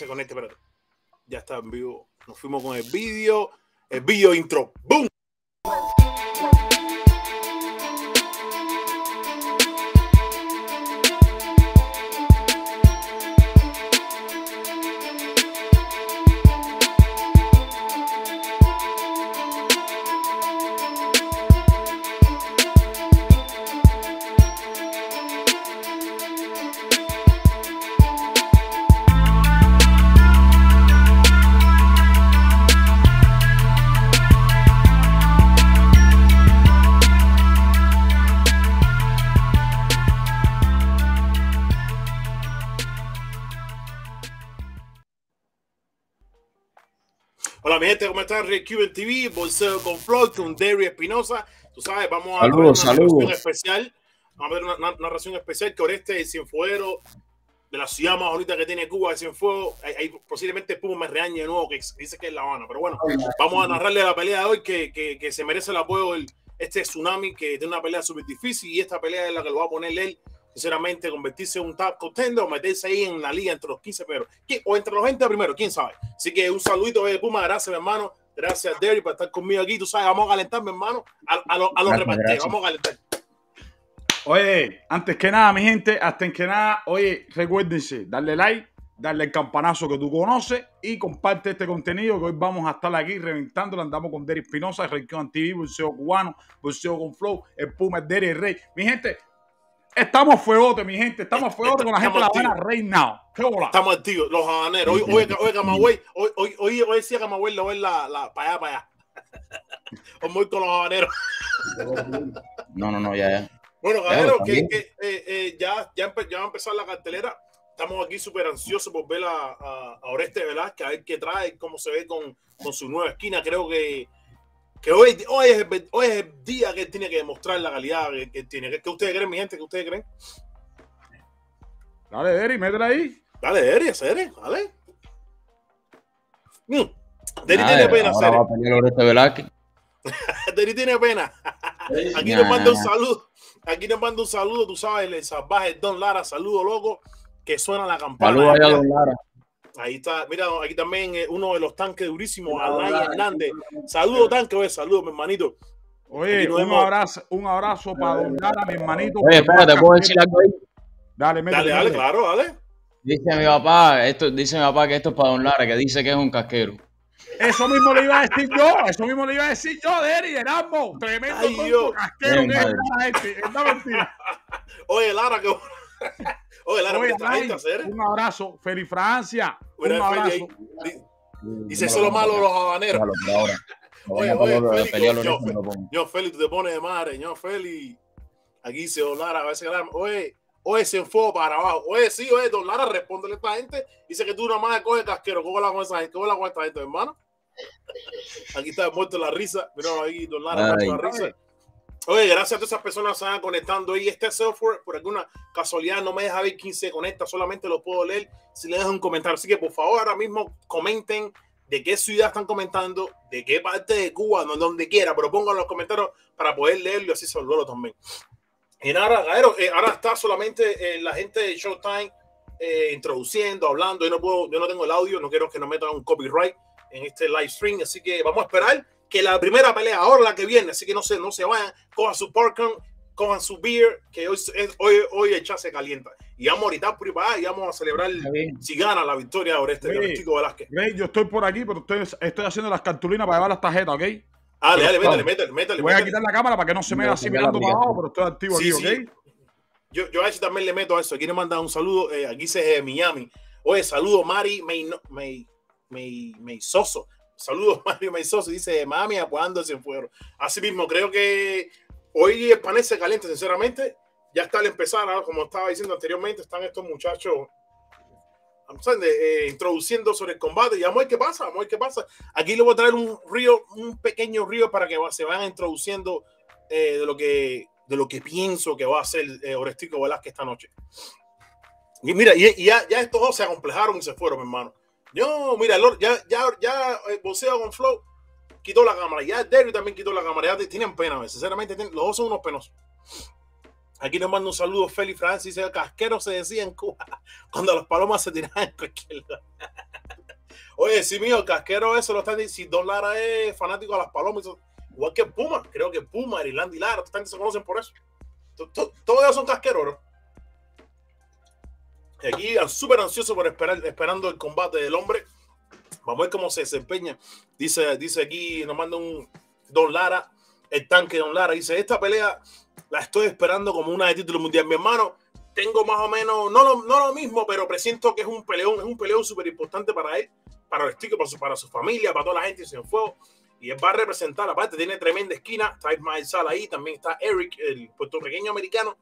se conecte, espérate. Ya está en vivo. Nos fuimos con el vídeo. El vídeo intro. ¡Boom! Rick Cuban TV, Bolseo con Floyd, con Derry Espinosa. Tú sabes, vamos a saludos, ver una saludos. narración especial. Vamos a ver una, una narración especial que Oreste de Cienfuegos, de la ciudad más bonita que tiene Cuba, de Cienfuegos. Ahí, ahí posiblemente Puma me reañe de nuevo, que dice que es La Habana. Pero bueno, vamos a narrarle la pelea de hoy, que, que, que se merece el apoyo el, este tsunami, que tiene una pelea súper difícil. Y esta pelea es la que lo va a poner él sinceramente, convertirse en un top contender o meterse ahí en la liga entre los 15 pero o entre los 20 primero, quién sabe. Así que un saludito de Puma, gracias, mi hermano. Gracias, Derry, por estar conmigo aquí. Tú sabes, vamos a calentar, mi hermano, a, a, lo- a los gracias. Vamos a calentar. Oye, antes que nada, mi gente, antes que nada, oye, recuérdense, darle like, darle el campanazo que tú conoces y comparte este contenido que hoy vamos a estar aquí reventándolo. Andamos con Derry Espinosa, Región TV, Bolseo Cubano, Bolseo con Flow, el Puma, el Derry, el Rey. Mi gente, estamos a fuegote, mi gente, estamos a fuegote con la gente de La Estamos Habana Rey Now. ¿Qué bola? Estamos activos, los habaneros. Hoy, hoy, hoy, Camagüey, hoy, hoy, hoy, hoy decía Camagüey, lo ven la, la, para allá, para allá. Vamos a ir con los habaneros. No, no, no, ya, ya. Bueno, Claro, Galero, que, que, eh, eh, ya, ya, empe- ya va a empezar la cartelera. Estamos aquí súper ansiosos por ver a, a, a Oreste Velázquez, a ver qué trae, cómo se ve con, con su nueva esquina. Creo que, que hoy, hoy, es el, hoy es el día que él tiene que demostrar la calidad que, que tiene. ¿Qué, qué ustedes creen, mi gente? ¿Qué ustedes creen? Dale, Derry, métela ahí. Dale, Eri, Eri, dale. Mm. Tiene pena, ahora va Seri. a pelear Oreste Velázquez. Deri tiene pena. Aquí nos manda un saludo. Aquí nos manda un saludo, tú sabes, el salvaje Don Lara, saludo loco, que suena la campana. Saludos a Don Lara. Ahí está, mira, aquí también eh, uno de los tanques durísimos, Alain Hernández. Saludos, tanque, oye, saludos, mi hermanito. Oye, un abrazo, un abrazo para Don Lara, mi hermanito. Oye, espérate, ¿puedo decir algo ahí? Dale, Dale, dale, claro, dale. Dice mi papá, esto, dice mi papá que esto es para Don Lara, que dice que es un casquero. Eso mismo le iba a decir yo, eso mismo le iba a decir yo, Derry, Erasmo, tremendo Ay, tonto casquero Bien, que es madre. Lara este, es una mentira. Oye, Lara, que. Oye, Lara, Oye, ¿qué traes Ray, hacer? un abrazo, Feliz Francia, un abrazo. Di- Dice eso lo malo de los habaneros. Oye, oye, Félix, yo- Félix, tú te pones de madre, Ño Félix. Aquí dice Don Lara, a veces Lara, oye, oye, se enfocó para abajo. Oye, sí, oye, Don Lara, respóndele a esta gente. Dice que tú nada más coges casquero, cógela con esa gente, cógela con esta gente, hermano. Aquí está muerto la risa. Mira ahí, Don Lara, muerto la risa. Oye, gracias a todas esas personas que van conectando ahí. Este software, por alguna casualidad, no me deja ver quién se conecta, solamente lo puedo leer si le dejan un comentario. Así que por favor, ahora mismo comenten de qué ciudad están comentando, de qué parte de Cuba, donde quiera, pero pongan los comentarios para poder leerlo y así salvarlo también. Y nada, eh, ahora está solamente eh, la gente de Showtime eh, introduciendo, hablando. Yo no puedo, yo no tengo el audio, no quiero que nos metan un copyright en este live stream, así que vamos a esperar que la primera pelea, ahora la que viene, así que no se, no se vayan, cojan su popcorn, cojan su beer, que hoy, es- hoy, hoy el chat se calienta. Y vamos ahorita por y vamos a celebrar si gana la victoria de Oreste, de Sí. Orestico Velázquez. Rey, yo estoy por aquí, pero estoy, estoy haciendo las cartulinas para llevar las tarjetas, ¿ok? Dale, dale, Vamos. métele, métele, métele. Voy a quitar la cámara para que no se me vea así mirando para abajo, pero estoy activo Sí, aquí, sí. ¿ok? Yo, yo a veces también le meto a eso. Aquí le manda un saludo. eh, aquí se de Miami. Oye, saludo Mari Meino- Mei- Mei- Meisoso. Saludos Mari Meisoso. Dice de Miami apoyando ese fuego. Así mismo, creo que hoy el panel se caliente, sinceramente. Ya está al empezar, ¿no? como estaba diciendo anteriormente, están estos muchachos eh, introduciendo sobre el combate. Y vamos a ver qué pasa, vamos a ver qué pasa. Aquí le voy a traer un río, un pequeño río para que se vayan introduciendo eh, de lo que de lo que pienso que va a hacer eh, Orestico Velázquez esta noche. Y mira, y, y ya, ya estos dos se acomplejaron y se fueron, mi hermano. Yo, mira, el or- ya, ya, ya eh, Boceo con Flow quitó la cámara. Ya Derry también quitó la cámara. Ya tienen pena, sinceramente, los dos son unos penosos. Aquí nos manda un saludo Félix Francis. Dice, casquero se decía en Cuba cuando las palomas se tiraban en cualquier lado. Oye, sí, mío, el casquero eso lo están diciendo. Si Don Lara es fanático de las palomas, igual que Puma, creo que Puma, Irlanda y Lara, se conocen por eso. Todos ellos son casqueros, ¿no? Y aquí súper ansioso por esperar, esperando el combate del hombre. Vamos a ver cómo se desempeña. Dice, dice aquí, nos manda un Don Lara, el tanque Don Lara. Dice, esta pelea la estoy esperando como una de título mundial. Mi hermano, tengo más o menos, no lo, no lo mismo, pero presiento que es un peleón, es un peleón súper importante para él, para el estilo, para su, para su familia, para toda la gente en fuego. Y él va a representar, aparte tiene tremenda esquina, está Ismael Sala ahí, también está Eric, el puertorriqueño americano.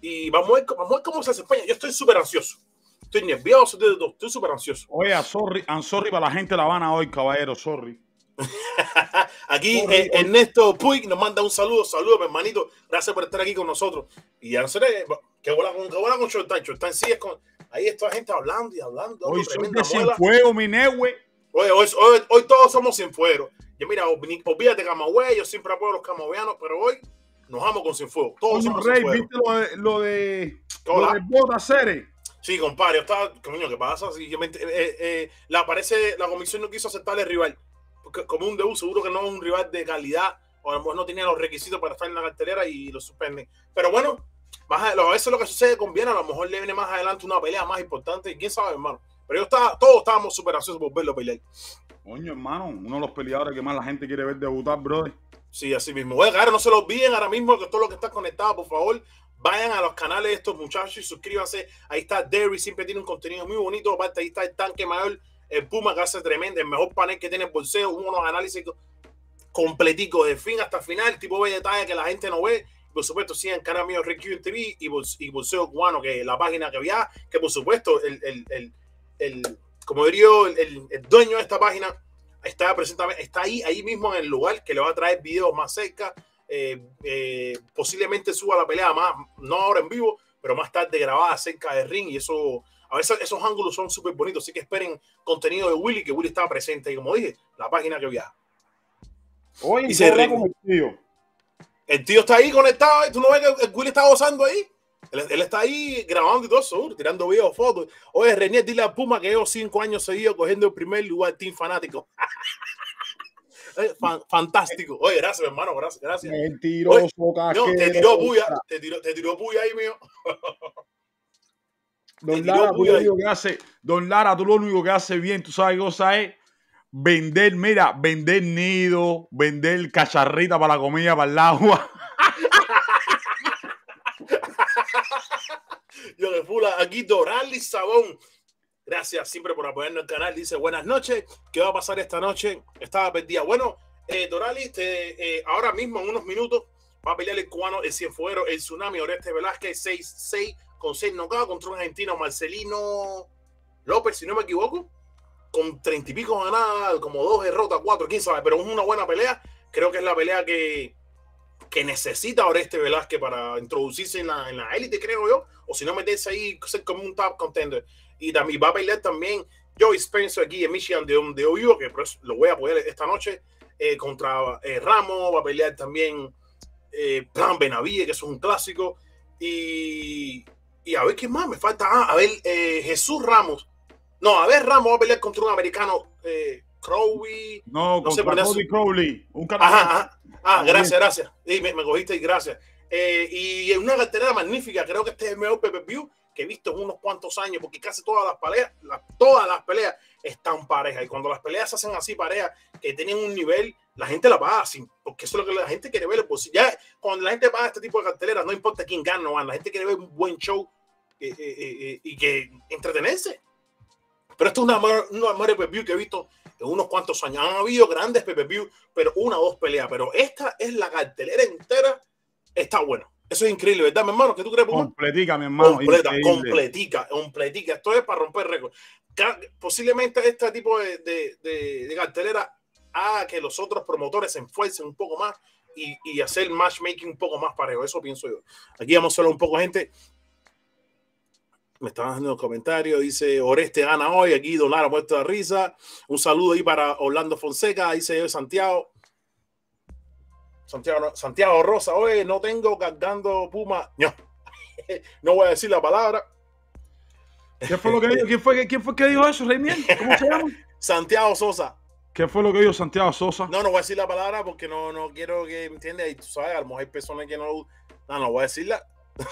Y vamos a ver, vamos a ver cómo se desempeña. Yo estoy súper ansioso. Estoy nervioso, estoy súper ansioso. Oye, sorry, I'm sorry para la gente de La Habana hoy, caballero, sorry. aquí eh, Ernesto Puig nos manda un saludo, saludo, hermanito. Gracias por estar aquí con nosotros. Y ya no sé, que bola con, que bola con Shortan. Shortan sí es con. Ahí está gente hablando y hablando. Hoy soy de sin fuego, mi newe. Oye, hoy, hoy, hoy, todos somos sin fuego. Yo, mira, olvídate Camagüey, yo siempre apoyo a los camagüeyanos, pero hoy nos vamos con sin fuego. Todos somos Rey, ¿viste lo de, lo de, lo de Bota Cere? Sí, compadre, está, coño, ¿qué pasa? Si yo me, eh, eh, la, parece, la comisión no quiso aceptar el rival. Porque como un debut, seguro que no es un rival de calidad, o a lo mejor no tenía los requisitos para estar en la cartelera y lo suspenden. Pero bueno, más a, veces lo que sucede conviene, a lo mejor le viene más adelante una pelea más importante, y quién sabe, hermano. Pero yo estaba, todos estábamos súper ansiosos por verlo pelear. Coño, hermano, uno de los peleadores que más la gente quiere ver debutar, brother. Sí, así mismo. Oye, ahora no se lo olviden ahora mismo que todo lo que está conectado, por favor, Vayan a los canales de estos muchachos y suscríbanse. Ahí está Derry, siempre tiene un contenido muy bonito. Aparte, ahí está el tanque mayor, el Puma que hace tremendo, el mejor panel que tiene el bolseo, unos análisis completicos de fin hasta final, tipo de detalle que la gente no ve. Por supuesto, sigan el canal mío Rick TV y, Bolseo Cubano, que es la página que había, que por supuesto, el, el, el, el como diría el, el, dueño de esta página, está, está ahí, ahí mismo en el lugar que le va a traer videos más cerca eh, eh, posiblemente suba la pelea más, no ahora en vivo, pero más tarde grabada cerca del ring y eso, a veces esos ángulos son súper bonitos, así que esperen contenido de Willy, que Willy estaba presente y como dije, la página que viaja. Oye, y se el tío. El tío está ahí conectado, tú no ves que Willy está gozando ahí. Él, está ahí grabando y todo eso, tirando videos, fotos. Oye, René, dile a Puma que llevo cinco años seguidos cogiendo el primer lugar Team Fanático. Eh, fantástico. Oye, gracias, hermano. Gracias, gracias. Mentiroso, te tiró puya. Te tiró, te tiró puya ahí, mío. Don Lara, tú lo único que hace, Don Lara, tú lo único que hace bien, tú sabes qué cosa es vender, mira, vender nido, vender cacharrita para la comida, para el agua. Yo de fula, aquí Doral y Sabón Gracias siempre por apoyarnos el canal. Dice buenas noches. ¿Qué va a pasar esta noche? Estaba perdida. Bueno, eh, Dorali, eh, ahora mismo en unos minutos va a pelear el cubano, el Cienfuero, el Tsunami, Oreste Velázquez, 6-6 con 6 nocados contra un argentino, Marcelino López, si no me equivoco, con 30 y pico ganadas, como dos derrotas, cuatro, quién sabe, pero es una buena pelea. Creo que es la pelea que, que necesita Oreste Velázquez para introducirse en la, en la élite, creo yo, o si no meterse ahí, ser como un top contender y también va a pelear también Joey Spencer aquí en Michigan de, de Ovivo, que pues lo voy a apoyar esta noche eh, contra eh, Ramos, va a pelear también eh, Plan Benavide, que es un clásico, y, y, a ver qué más me falta, ah, a ver eh, Jesús Ramos, no, a ver Ramos va a pelear contra un americano, Crowley, no, no contra Cody Crowley, un ajá, Ah, gracias, gracias, y me, me cogiste y gracias. y una cartera magnífica, creo que este es el mejor PPV que he visto en unos cuantos años, porque casi todas las peleas, todas las peleas están parejas. Y cuando las peleas se hacen así parejas, que tienen un nivel, la gente la paga así, porque eso es lo que la gente quiere ver. Pues ya cuando la gente paga este tipo de carteleras, no importa quién gana o gana, la gente quiere ver un buen show eh, eh, eh, y que entretenerse. Pero esto es una, una PPV que he visto en unos cuantos años. Han habido grandes PPV, pero una o dos peleas. Pero esta es la cartelera entera, está bueno. Eso es increíble, ¿verdad, mi hermano? ¿Qué tú crees, Completica, mi hermano. Completa, completica, completica. Esto es para romper récord. Posiblemente este tipo de, de, de, cartelera haga que los otros promotores se enfuercen un poco más y, y hacer matchmaking un poco más parejo. Eso pienso yo. Aquí vamos a hablar un poco, gente. Me están dando los comentarios. Dice Oreste gana hoy. Aquí Donar ha puesto la risa. Un saludo ahí para Orlando Fonseca. Dice Santiago. Santiago, Santiago Rosa, oye, no tengo cargando Puma. No, no voy a decir la palabra. ¿Qué fue lo que dijo? ¿Quién fue, quién fue que dijo eso, Reinier? ¿Cómo se llama? Santiago Sosa. ¿Qué fue lo que dijo Santiago Sosa? No, no voy a decir la palabra porque no, no quiero que me entiendas. Y tú sabes, a lo mejor hay personas que no. No, no voy a decirla.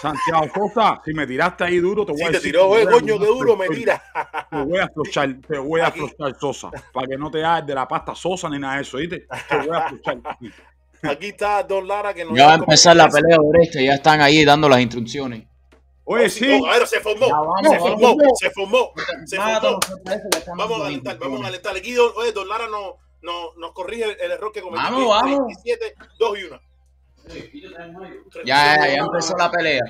Santiago Sosa, si me tiraste ahí duro, te voy Sí, a decir. tiró, te eh, voy a coño, qué duro me tira. Te voy a aflochar, te voy a aflochar Sosa, para que no te hagas de la pasta Sosa ni nada de eso, ¿viste? Te voy a aflochar. Aquí está Don Lara que no Ya va a empezar la pelea de Oreste, ya están ahí dando las instrucciones. Oye, sí, Oh, a ver, se formó. Ya vamos, se vamos. formó. Se formó. Se formó. que están Vamos a alentar, vamos a alentar. Aquí, Don- oye, Don Lara no, no, nos corrige el, el error que cometimos. Vamos, vamos. 27, 2 y 1. Ya, ya, ya empezó la pelea.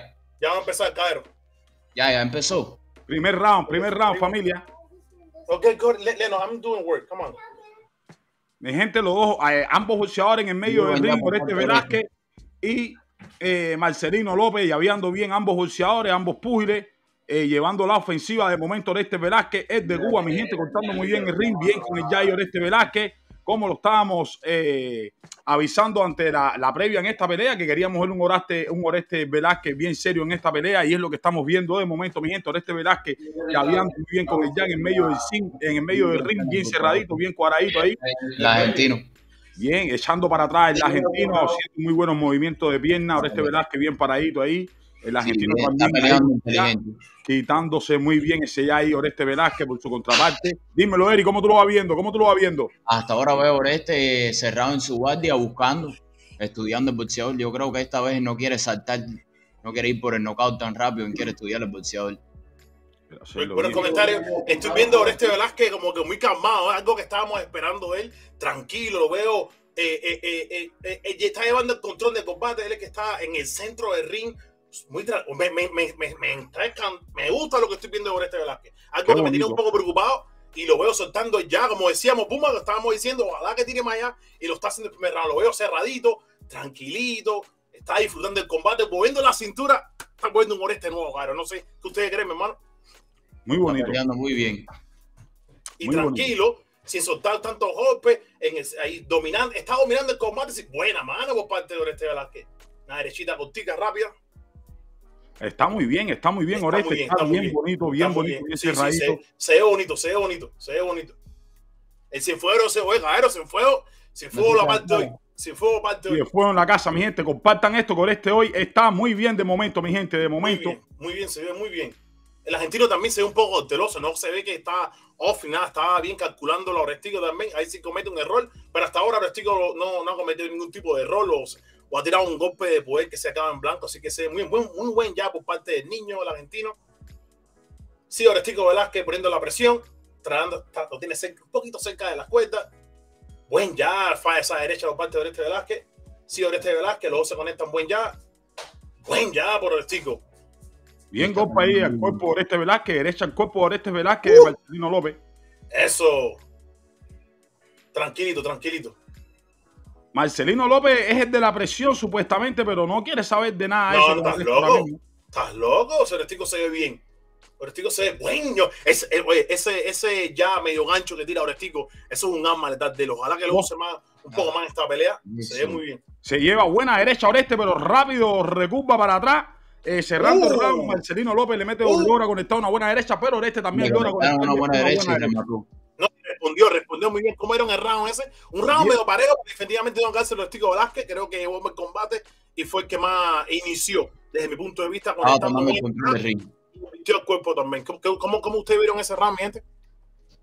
Ya va a empezar, Cairo. Ya, ya empezó. primer round, primer round, familia. Ok, go, let, let, no, I'm doing work. Come on. Mi gente, los dos, eh, ambos boxeadores en el medio del ring, por Velázquez y eh, Marcelino López, habiendo bien ambos boxeadores, ambos púgiles, eh, llevando la ofensiva de momento Oreste Velázquez, es de Cuba, mi gente, cortando muy bien el ring, bien con el Jay Oreste Velázquez, como lo estábamos eh, avisando ante la, la previa en esta pelea, que queríamos ver un Oreste, un Oreste Velázquez bien serio en esta pelea, y es lo que estamos viendo de momento, mi gente, Oreste Velázquez, caviando muy bien con el Jay en medio del ring, en el medio del ring, bien cerradito, bien cuadradito ahí. El argentino. Bien, echando para atrás el argentino, haciendo muy buenos movimientos de pierna. Oreste Velázquez bien paradito ahí. El Sí, argentino está también ahí, quitándose muy bien ese ya ahí Oreste Velázquez por su contraparte. Dímelo, Eri, ¿cómo tú lo vas viendo? ¿Cómo tú lo vas viendo? Hasta ahora veo a Oreste cerrado en su guardia, buscando, estudiando el boxeador. Yo creo que esta vez no quiere saltar, no quiere ir por el knockout tan rápido, quiere estudiar el boxeador. Buenos comentarios. Estoy viendo a Oreste Velázquez como que muy calmado, ¿eh? algo que estábamos esperando él. Tranquilo, lo veo. eh, eh, eh, eh, eh, eh, está llevando el control del combate. Él es que está en el centro del ring. Muy me, me, me, me, me entra- me gusta lo que estoy viendo de Oreste Velázquez. Algo Qué que me tiene un poco preocupado y lo veo soltando ya, como decíamos, Puma, lo estábamos diciendo, ojalá que tire más allá y lo está haciendo el primer round. Lo veo cerradito, tranquilito, está disfrutando del combate, moviendo la cintura. Está moviendo un Oreste nuevo, claro. No sé qué ustedes creen, mi hermano. Muy bonito. muy bien. y Muy tranquilo, sin soltar tantos golpes, en el- ahí dominando, está dominando el combate. sí, Buena mano por parte de Oreste Velázquez. Una derechita cortica, rápida. Está muy bien, está muy bien, Está Oreste. muy bien, está está muy bien bien. bonito, bien Está muy bonito, bien Sí, sí, se, se ve bonito, se ve bonito, se ve bonito. El Cienfuegos se ve, Jaero, Cienfuegos, Cienfuegos la parte hoy. Cienfuegos parte hoy. de fuego en la casa, mi gente. Compartan esto con este hoy. Está muy bien de momento, mi gente, de Muy momento. bien, muy bien, se ve muy bien. El argentino también se ve un poco cauteloso, no se ve que está off y nada, estaba bien calculando los Orestigo también. Ahí sí comete un error, pero hasta ahora Orestigo no, no ha cometido ningún tipo de error o, o ha tirado un golpe de poder que se acaba en blanco. Así que se ve muy buen, muy buen ya por parte del niño, el argentino. Sí, Orestigo Velázquez poniendo la presión, tratando, lo tiene cerca- un poquito cerca de las cuerdas. Buen ya, falla esa derecha por parte de Oreste Velázquez. Sí, Oreste Velázquez, luego se conectan buen ya. Buen ya por Orestigo. Bien golpe ahí al cuerpo de Oreste Velázquez, derecha al cuerpo de Oreste Velázquez de Uh. Marcelino López. Eso. Tranquilito, tranquilito. Marcelino López es el de la presión, supuestamente, pero no quiere saber de nada No, eso. estás loco. mismo. ¿Estás loco? O sea, se ve bien. Orestigo se ve bueno. Ese, eh, oye, ese, ese ya medio gancho que tira Orestigo, eso es un arma letal de él. Ojalá que lo use más, un poco más en esta pelea. Se ve Sí. muy bien. Se lleva buena derecha Oreste, pero rápido recurva para atrás. eh, cerrando el Uh. round, Marcelino López le mete, Uh. logra conectar una buena derecha, pero Oreste también Le logra conectar una buena derecha y remató. Respondió, respondió muy bien. ¿Cómo era el round ese? Un round medio parejo. Definitivamente Don García Orestigo Velázquez. Creo que llevó el combate y fue el que más inició, desde mi punto de vista, conectando tomando el cuerpo también. ¿Cómo, cómo, cómo ustedes vieron ese round, mi gente?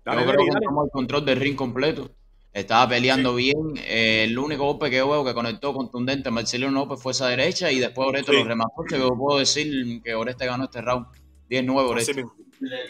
Yo creo que tomó el control del ring completo. Estaba peleando bien. Eh, el único golpe que yo veo que conectó contundente Marcelino López fue esa derecha y después Oreste Sí. lo remató. Que yo puedo decir que Oreste ganó este round. 10-9 Así Oreste. mismo.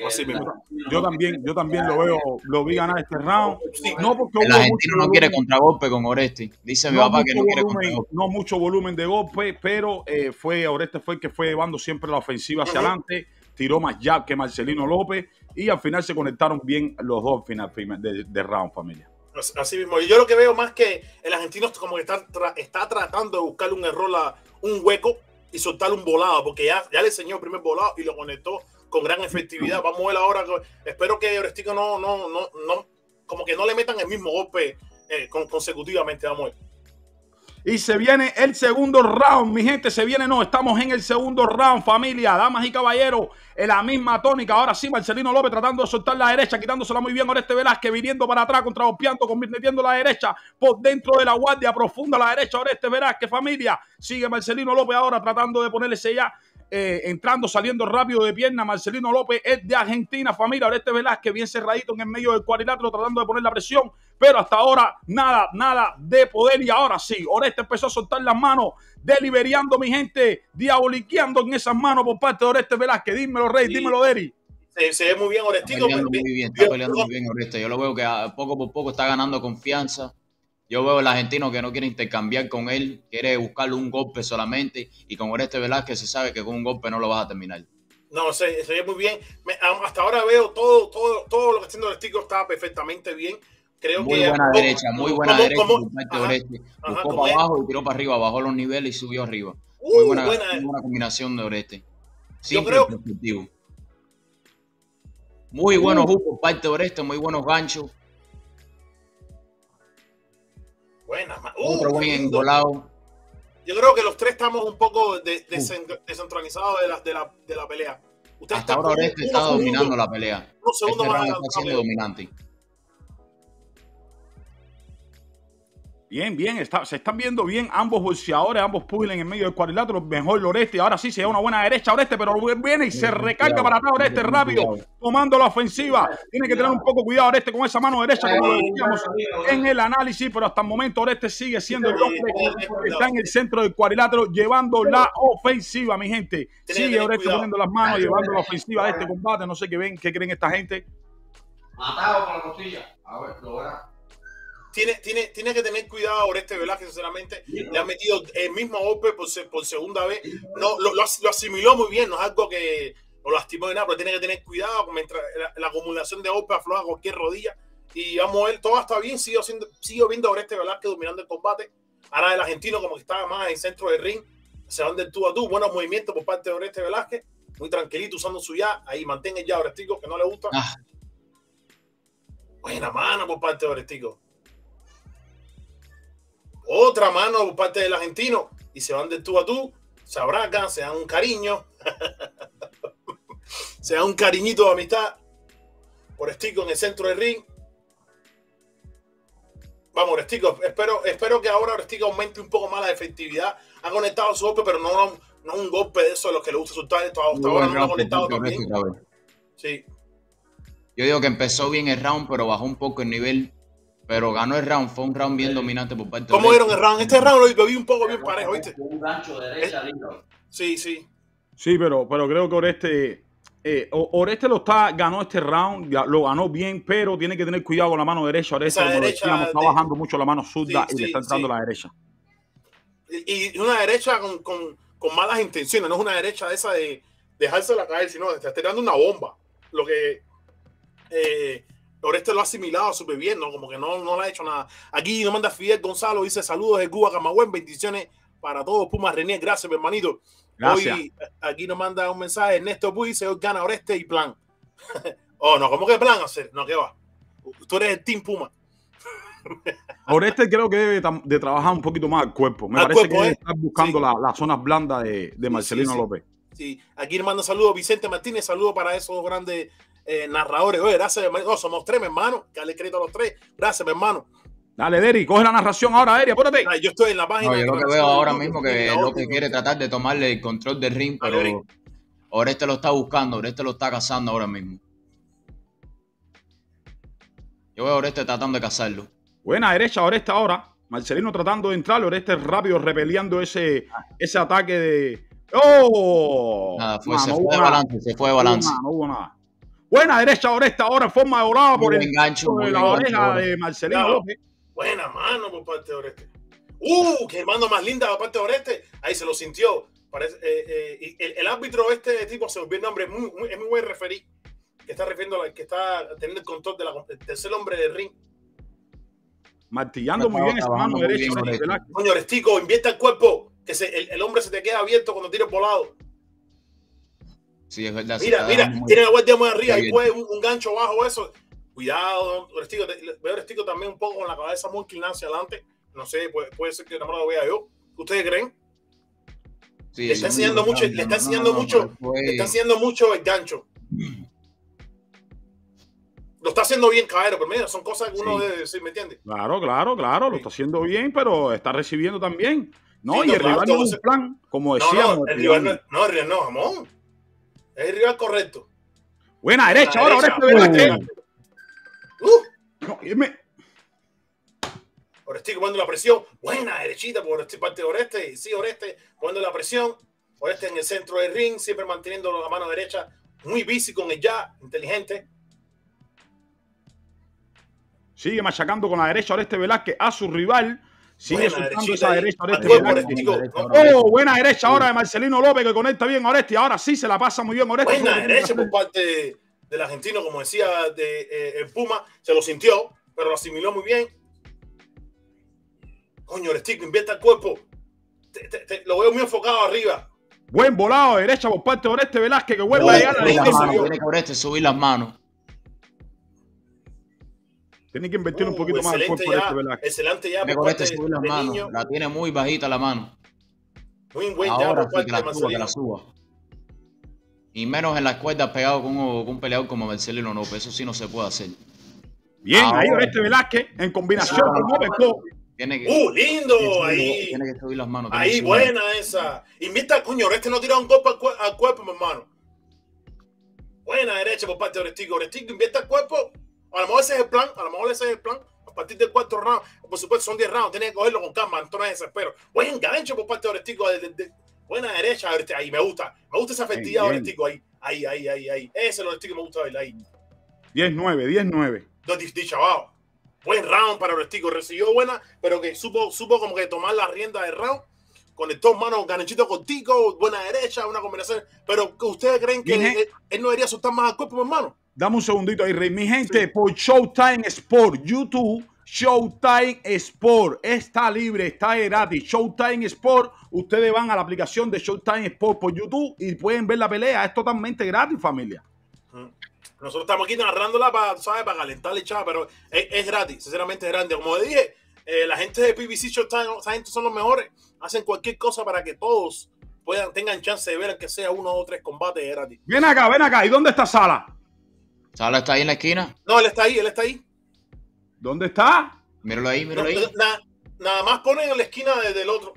Así mismo. Yo también, yo también lo veo, lo vi ganar este round. No porque El argentino no quiere contragolpe con Oreste. Dice mi no papá que no quiere volumen, contragolpe. no mucho volumen de golpe, pero eh, fue Oreste fue el que fue llevando siempre la ofensiva hacia adelante, tiró más jab que Marcelino López y al final se conectaron bien los dos al final final de, de round, familia. Así mismo. Y yo lo que veo más que el argentino como que está, tra- está tratando de buscarle un error, a, un hueco y soltarle un volado, porque ya, ya le enseñó el primer volado y lo conectó con gran efectividad. Vamos a ver ahora. Espero que Orestico no, no, no, no, como que no le metan el mismo golpe eh, con- consecutivamente. Vamos a ver. Y se viene el segundo round, mi gente, se viene, no, estamos en el segundo round, familia, damas y caballeros, en la misma tónica. Ahora sí, Marcelino López tratando de soltar la derecha, quitándosela muy bien. Oreste Velázquez viniendo para atrás, contra contraopiando, convirtiendo la derecha por dentro de la guardia profunda, la derecha. Oreste Velázquez, familia. Sigue Marcelino López ahora tratando de ponerle ya eh, entrando, saliendo rápido de pierna. Marcelino López es de Argentina, familia. Oreste Velázquez bien cerradito en el medio del cuadrilátero, tratando de poner la presión. Pero hasta ahora nada, nada de poder. Y ahora sí, Oreste empezó a soltar las manos, deliberiando mi gente, diaboliqueando en esas manos por parte de Oreste Velázquez. Dímelo, Rey, dímelo, Deri. Se, ve muy bien Orestito. Está peleando muy bien, está peleando muy bien Oreste. Yo lo veo que poco por poco está ganando confianza. Yo veo el argentino que no quiere intercambiar con él, quiere buscarle un golpe solamente. Y con Oreste Velázquez se sabe que con un golpe no lo vas a terminar. No, se, se ve muy bien. hasta ahora veo todo, todo, todo lo que está haciendo Orestico está perfectamente bien. Creo muy que buena derecha, muy buena derecha Buscó para abajo y tiró para arriba, bajó los niveles y subió arriba. muy, uh, buena, buena, combinación de Oreste. Yo creo, muy buenos uh. por parte de Oreste, muy buenos ganchos. Buena, uh, Otro buen engolado. Yo creo que los tres estamos un poco de, descentralizados de la, de la, de la pelea. Usted Hasta ahora Oreste está dominando la pelea. Un segundo este más está siendo dominante. Bien, bien, está, se están viendo bien ambos boxeadores, ambos pugiles en medio del cuadrilátero. Mejor Loreste, ahora sí se da una buena derecha Oreste, pero viene y se recarga para atrás Oreste rápido, tomando la ofensiva. Tiene que tener un poco cuidado Oreste con esa mano derecha, como lo decíamos en el análisis, pero hasta el momento Oreste sigue siendo el hombre que está en el centro del cuadrilátero, llevando la ofensiva, mi gente. Sigue Oreste poniendo las manos, llevando la ofensiva de este combate. No sé qué ven, qué creen esta gente. Matado con la costilla. A ver, lo verá tiene, tiene, tiene que tener cuidado Oreste Velázquez, sinceramente. Le ha metido el mismo golpe por, por segunda vez. No, lo, lo, asimiló muy bien, no es algo que lo lastimó de nada, pero tiene que tener cuidado mientras la, acumulación de golpes afloja cualquier rodilla. Y vamos a ver, todo está bien. Sigo, siendo, sigo viendo a Oreste Velázquez dominando el combate. Ahora el argentino, como que estaba más en centro del ring, se van del tú a tú. Buenos movimientos por parte de Oreste Velázquez. Muy tranquilito usando su ya. Ahí mantenga el ya Orestico, que no le gusta. Ah. Buena mano por parte de Orestico. Otra mano por parte del argentino y se van de tú a tú, se abracan, se dan un cariño, se dan un cariñito de amistad. Por Estico en el centro del ring. Vamos, Orestico, espero, espero que ahora Orestico aumente un poco más la efectividad. Ha conectado su golpe, pero no, no, un golpe de eso de los que le gusta soltar. Hasta ahora no lo ha conectado también. Sí. Yo digo que empezó bien el round, pero bajó un poco el nivel pero ganó el round, fue un round bien dominante por parte ¿Cómo vieron el round? Este round lo vi un poco bien parejo, ¿viste? Un gancho derecha, lindo. Sí, sí. Sí, pero, pero creo que Oreste, eh, Oreste lo está, ganó este round, lo ganó bien, pero tiene que tener cuidado con la mano derecha. Oreste, como decíamos, está bajando mucho la mano zurda y le está entrando la derecha. Y, una derecha con, con, con, malas intenciones, no es una derecha de esa de dejarse la caer, sino está tirando una bomba. Lo que eh, Oreste lo ha asimilado súper bien, ¿no? Como que no, no le ha hecho nada. Aquí nos manda Fidel Gonzalo, dice saludos de Cuba, Camagüen, bendiciones para todos. Pumas René, gracias, mi hermanito. Gracias. Hoy, aquí nos manda un mensaje Ernesto Puy, dice hoy gana Oreste y plan. oh, no, ¿cómo que plan hacer? No, ¿qué va? Tú eres el Team Puma. Oreste creo que debe de trabajar un poquito más el cuerpo. Me parece que debe ¿eh? estar buscando las la zonas blandas de, de Marcelino López. Sí, aquí nos manda saludos Vicente Martínez, saludos para esos grandes eh, narradores. Oye, gracias, hermano. somos tres, mi hermano. Que le crédito a los tres. Gracias, mi hermano. Dale, Deri, coge la narración ahora, Deri, apúrate. yo estoy en la página. yo lo que veo ahora mismo que lo que quiere tratar de tomarle el control del ring, pero Oreste lo está buscando, Oreste lo está cazando ahora mismo. Yo veo a Oreste tratando de cazarlo. Buena derecha, Oreste ahora. Marcelino tratando de entrar, Oreste rápido repeliendo ese, ese ataque de. ¡Oh! Nada, fue, se, fue de balance, se fue de balance. No hubo nada. Buena derecha Oresta ahora en forma de volada por el engancho de la oreja de Marcelino López. Buena mano por parte de Oreste. ¡Uh! ¡Qué mano más linda por parte de Oreste! Ahí se lo sintió. Parece, eh, eh, el, el, árbitro este tipo se volvió el nombre, muy, muy, es muy buen referí, que está refiriendo que está teniendo el control de la, del tercer hombre del ring. Martillando muy bien esa mano derecha. Coño, Orestico, invierte el cuerpo, que se, el, el, hombre se te queda abierto cuando tira volado. Sí, es verdad. Mira, mira, tiene la guardia muy arriba y puede un, un, gancho bajo eso. Cuidado, Orestico, veo Orestico también un poco con la cabeza muy inclinada hacia adelante. No sé, puede, puede ser que más lo vea yo. ¿Ustedes creen? Sí, Le está enseñando mucho, le está enseñando No, no, mucho, no, fue- Le está enseñando mucho el gancho. Lo está haciendo bien, Caballero, pero mira, son cosas que uno Sí. debe decir, ¿me entiendes? Claro, claro, claro, lo está haciendo bien, pero está recibiendo también. No, Sí, y no, el rival no es un plan, como No, decíamos. no, el rival- no, no, el rival no, jamón. Es el rival correcto. Buena derecha, ahora, derecha. ahora este Velázquez. Uh, poniendo la presión. Buena derechita por este parte de Oreste. Sí, Oreste poniendo la presión. Oreste en el centro del ring, siempre manteniendo la mano derecha. Muy busy con el ya, inteligente. Sigue machacando con la derecha Oreste Velázquez a su rival. Sigue Buena derechita derecha Oreste. Derecha, Oh, buena derecha ahora de Marcelino López que conecta bien a Oreste. Y ahora sí se la pasa muy bien Oreste. Buena derecha por parte del argentino, como decía de, eh, el Puma. Se lo sintió, pero lo asimiló muy bien. Coño, Orestico, invierte el cuerpo. Te- te- te- lo veo muy enfocado arriba. Buen volado de derecha por parte de Oreste Velázquez que vuelve a Buena llegar a la tiene que Oreste subir las manos. Tiene que invertir un Uh, poquito más el excelente cuerpo de Oreste ya, Velázquez. excelente ya por parte subir las manos. niño. La tiene muy bajita la mano. Muy buen ya Ahora sí que la suba, que la suba. Y menos en las cuerdas pegado con un, con un peleador como Marcelino López. Eso sí no se puede hacer. Bien, ahí. Oreste Velázquez en combinación Ahora. con Obeco. Tiene que, Uh, lindo, tiene que subir- ahí. tiene que subir las manos. Ahí, buena esa. Invita, coño, Oreste no tira un golpe al, cue- al cuerpo, mi hermano. Buena derecha por parte de Orestico. Orestico invierte el cuerpo. A lo mejor ese es el plan. A lo mejor ese es el plan. A partir del cuarto round. Por supuesto, son 10 rounds. Tiene que cogerlo con calma. No es desespero. Buen gancho por parte de Orestico. de- de- de- buena derecha. Ahí me gusta. Me gusta esa efectividad de. Orestico. Ahí, ahí, ahí, ahí. ahí. Ese es el Orestico que me gusta ver. Ahí. 10-9, 10-9. Dos dis- dicha, wow. Buen round para Orestico. Recibió buena, pero que supo, supo como que tomar la rienda del round. Conectó manos, ganchito cortico, buena derecha, una combinación. Pero ustedes creen que él, él no debería soltar más al cuerpo, mi hermano. Dame un segundito ahí, Rey. Mi gente, por Showtime Sport, YouTube, Showtime Sport. Está libre, está gratis. Showtime Sport. Ustedes van a la aplicación de Showtime Sport por YouTube y pueden ver la pelea. Es totalmente gratis, familia. Nosotros estamos aquí narrándola para, ¿sabes? Para calentarle, chaval, pero es, es gratis, sinceramente es grande. Como dije, eh, la gente de PBC Showtime, esa gente son los mejores. Hacen cualquier cosa para que todos puedan, tengan chance de ver que sea uno o tres combates es gratis. Ven acá, ven acá. ¿Y dónde está Sala? Sala está ahí en la esquina. No, él está ahí, él está ahí. ¿Dónde está? Míralo ahí, No, míralo ahí. na- nada más ponen en la esquina de- del otro.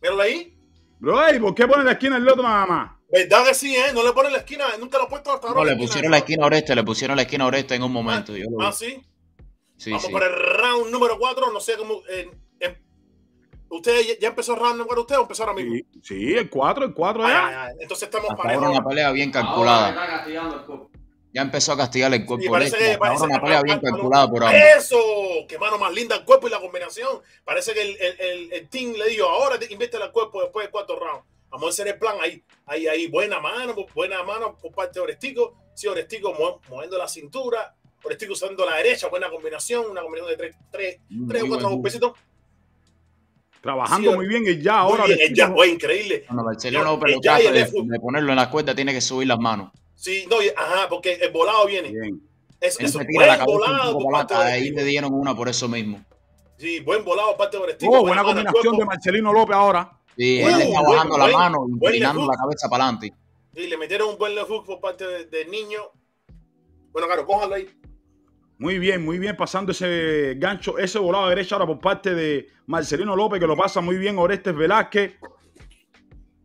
Míralo ahí. Bro, ey, ¿por qué ponen la esquina del otro nada más? ¿Verdad que sí, eh? No le ponen la esquina, nunca lo he puesto hasta ahora. No, le pusieron la esquina a Oreste, le pusieron la esquina a Oreste en un momento. Yo lo vi. Ah, sí. Sí, Vamos sí. para el round número 4. No sé cómo. eh, eh, ¿Usted ya- empezó el round número usted o empezó ahora mismo? Sí, sí, el 4, el 4 Ay, ya. Entonces estamos ahora parejos. una pelea bien Ahora calculada. está castigando el. Ya empezó a castigarle el cuerpo. Y parece que, parece ahora una pelea bien calculada por ambos. Eso, qué mano más linda el cuerpo y la combinación. Parece que el, el, el, el team le dijo, ahora te invierte al cuerpo después del cuarto round. Vamos a hacer el plan ahí, ahí, ahí, buena mano, buena mano por parte de Orestico. Sí, Orestico mo- moviendo la cintura, Orestico usando la derecha, buena combinación, una combinación de tres, tres, Muy tres o cuatro golpecitos. Trabajando Sí, muy bien el ya ahora. Bien, ya fue increíble. Lo el ya y trata el de, de ponerlo en la cuerda, tiene que subir las manos. Sí, no, y- ajá, porque el volado viene. Bien. Es, Él es se un tira la buen cabeza un volado por de Ahí le dieron una por eso mismo. Sí, buen volado por parte de Orestico. Oh, buena combinación de. Marcelino López ahora. Sí, Uh, él está buen- bajando la mano, inclinando la cabeza para adelante. Sí, le metieron un buen left hook por parte de- del niño. Bueno, claro, cójalo ahí. Muy bien, muy bien pasando ese gancho, ese volado a derecha ahora por parte de Marcelino López, que lo pasa muy bien Orestes Velázquez.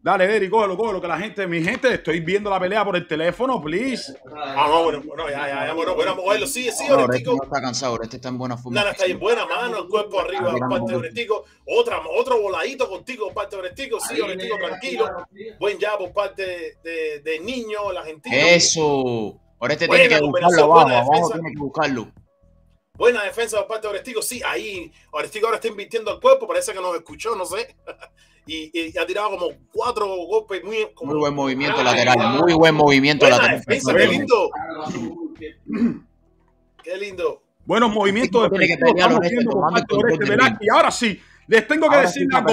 Dale, Derry, cógelo, cógelo, que la gente, mi gente, estoy viendo la pelea por el teléfono, please. Ah, no, bueno, bueno, ya, ya, ya, bueno, bueno, vamos a verlo. Sí, sí, No, Orestico. no está cansado, Oreste está en buena forma. Nada, está en buena mano, el cuerpo arriba por Mirando parte de. Orestico. Otra, otro voladito contigo por parte de Orestico. Sí, Orestico, tranquilo. Buen ya por parte de, de, de niño, el argentino. Eso. Oreste tiene que buscarlo abajo defensa. tiene que buscarlo. Buena defensa por parte de Orestico. Sí, ahí. Orestico ahora está invirtiendo el cuerpo. Parece que nos escuchó, no sé. Y, y ha tirado como cuatro golpes muy. Como, Muy buen movimiento Ay, lateral, muy buen movimiento Buena lateral. defensa, qué lindo. Qué. Buenos movimientos que estamos viendo de del Velázquez. Y ahora sí, Les tengo que Ahora decir algo.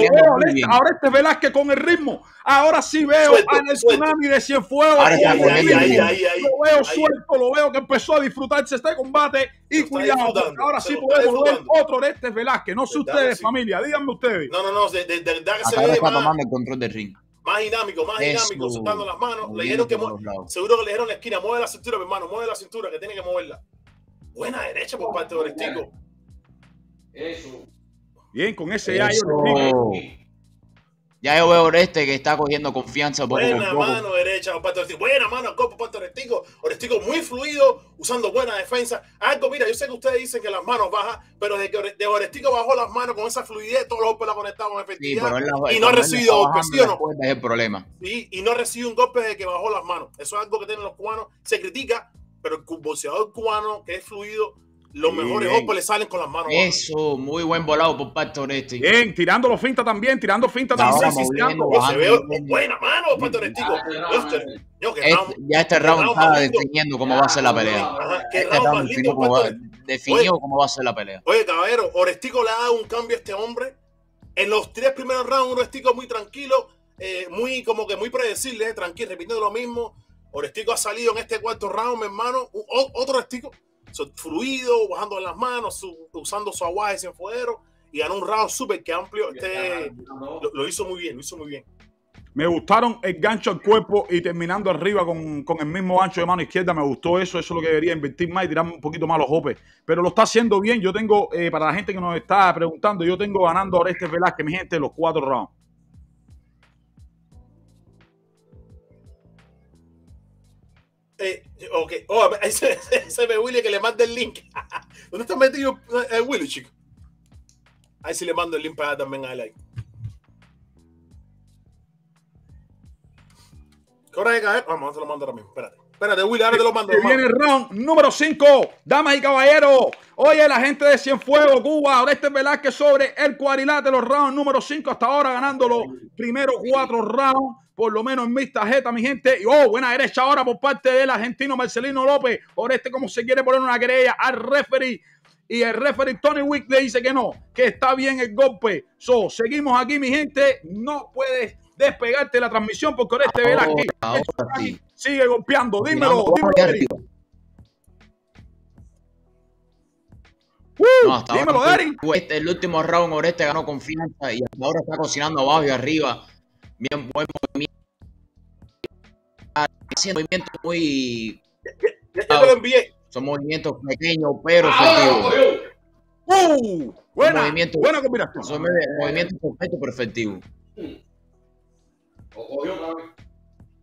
ahora, este Velázquez con el ritmo. Ahora sí veo Suelto, a el suelto. tsunami de Cienfuegos. Ahí, ahí, ahí. Lo veo Ahí. suelto, lo veo que empezó a disfrutarse este combate. Y cuidado, ahora se sí podemos ver otro Orestes Velázquez. No sé ¿Verdad ustedes, sí? familia, díganme ustedes. No, no, no, de, de, de verdad que se Hasta ahora ve más, tomando el control del ring. más dinámico, más Eso. dinámico, soltando las manos. Le dijeron que seguro que le dijeron en la esquina, mueve la cintura, mi hermano, mueve la cintura, que tiene que moverla. Buena derecha por parte de Orestico. Eso. Bien, con ese ya yo. Ya yo veo a Oreste que está cogiendo confianza poco Buena por poco. mano derecha de Orestico. Buena mano parte de Orestico. Orestico muy fluido, usando buena defensa. Algo, mira, yo sé que ustedes dicen que las manos bajan, pero de que de Orestico bajó las manos con esa fluidez, todos los golpes la conectaban con Sí, efectividad. pero él la- y no ha recibido golpes, ¿sí o no? es el problema. Sí, y no recibe un golpe de que bajó las manos. Eso es algo que tienen los cubanos. Se critica, pero el boxeador cubano que es fluido, los Bien. mejores golpes le salen con las manos. bajas. Eso, muy buen volado por parte de Oreste. Bien, tirando los finta también, tirando finta Ahora también. moviendo, se ve buena mano por parte Este- round- ya este round está definiendo cómo va a ser la pelea. Ajá, Este round definió cómo, va- de- definió Oye. cómo va a ser la pelea. Oye, caballero, Orestico le ha dado un cambio a este hombre. En los tres primeros rounds, Orestico muy tranquilo, eh, muy como que muy predecible, eh, tranquilo, repitiendo lo mismo. Orestico ha salido en este cuarto round, mi hermano. o- otro Orestico, so- fluido, bajando en las manos, su- usando su aguaje sin fuero. Y ganó un round súper que amplio. Este, lo, lo hizo muy bien, lo hizo muy bien. Me gustaron el gancho al cuerpo y terminando arriba con, con el mismo gancho de mano izquierda. Me gustó eso. Eso es lo que debería invertir más y tirar un poquito más los hopes. Pero lo está haciendo bien. Yo tengo, eh, para la gente que nos está preguntando, yo tengo ganando a Orestes Velázquez, mi gente, los cuatro rounds. ok, oh, ese, ese, ese ve Willy que le manda el link. ¿Dónde está metido eh, Willy, chico? Ahí sí le mando el link para también a él ahí. ¿Qué hora hay que caer? Vamos, te lo mando ahora mismo. Espérate. Espérate, Willy, ahora te lo mando. Hermano. viene el round número 5, damas y caballeros. Oye, la gente de Cienfuegos, Cuba, Orestes Velázquez sobre el cuadrilátero, round número 5, hasta ahora ganando los primeros cuatro rounds, por lo menos en mis tarjetas, mi gente. Y oh, buena derecha ahora por parte del argentino Marcelino López. Oreste, como se quiere poner una querella al referee. Y el referee Tony Wick le dice que no, que está bien el golpe. So, seguimos aquí, mi gente. No puedes despegarte de la transmisión porque Ahora, ahora sí. sigue golpeando. Dímelo, dímelo. ¡Uh! No, hasta dímelo, ahora, Eric. este, el último round Oreste ganó confianza y hasta ahora está cocinando abajo y arriba. Bien buen movimiento. Haciendo movimientos muy. Ya, ya te lo envié. Son movimientos pequeños pero ¡Ah, efectivos. ¡Uh! Buena, movimiento. buena combinación. Son mov- movimientos perfectos pero efectivos.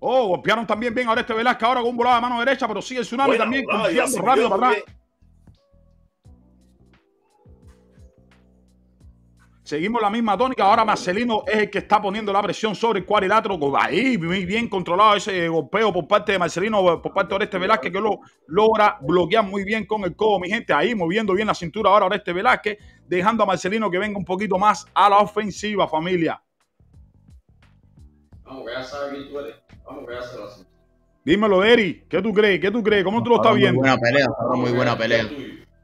Oh, golpearon también bien a Oreste Velázquez ahora con un volado de mano derecha, pero sigue el tsunami Buena también volada, rápido para atrás. Seguimos la misma tónica. Ahora Marcelino es el que está poniendo la presión sobre el cuadrilátero. Ahí, muy bien controlado ese golpeo por parte de Marcelino, por parte de Oreste Velázquez, que lo logra bloquear muy bien con el codo, mi gente. Ahí moviendo bien la cintura ahora Oreste Velázquez, dejando a Marcelino que venga un poquito más a la ofensiva, familia. Vamos, que ya sabe quién tú eres. Vamos, que ya se lo hace. Dímelo, Eri. ¿Qué tú crees? ¿Qué tú crees? ¿Cómo tú lo estás Muy viendo? buena pelea, muy buena pelea.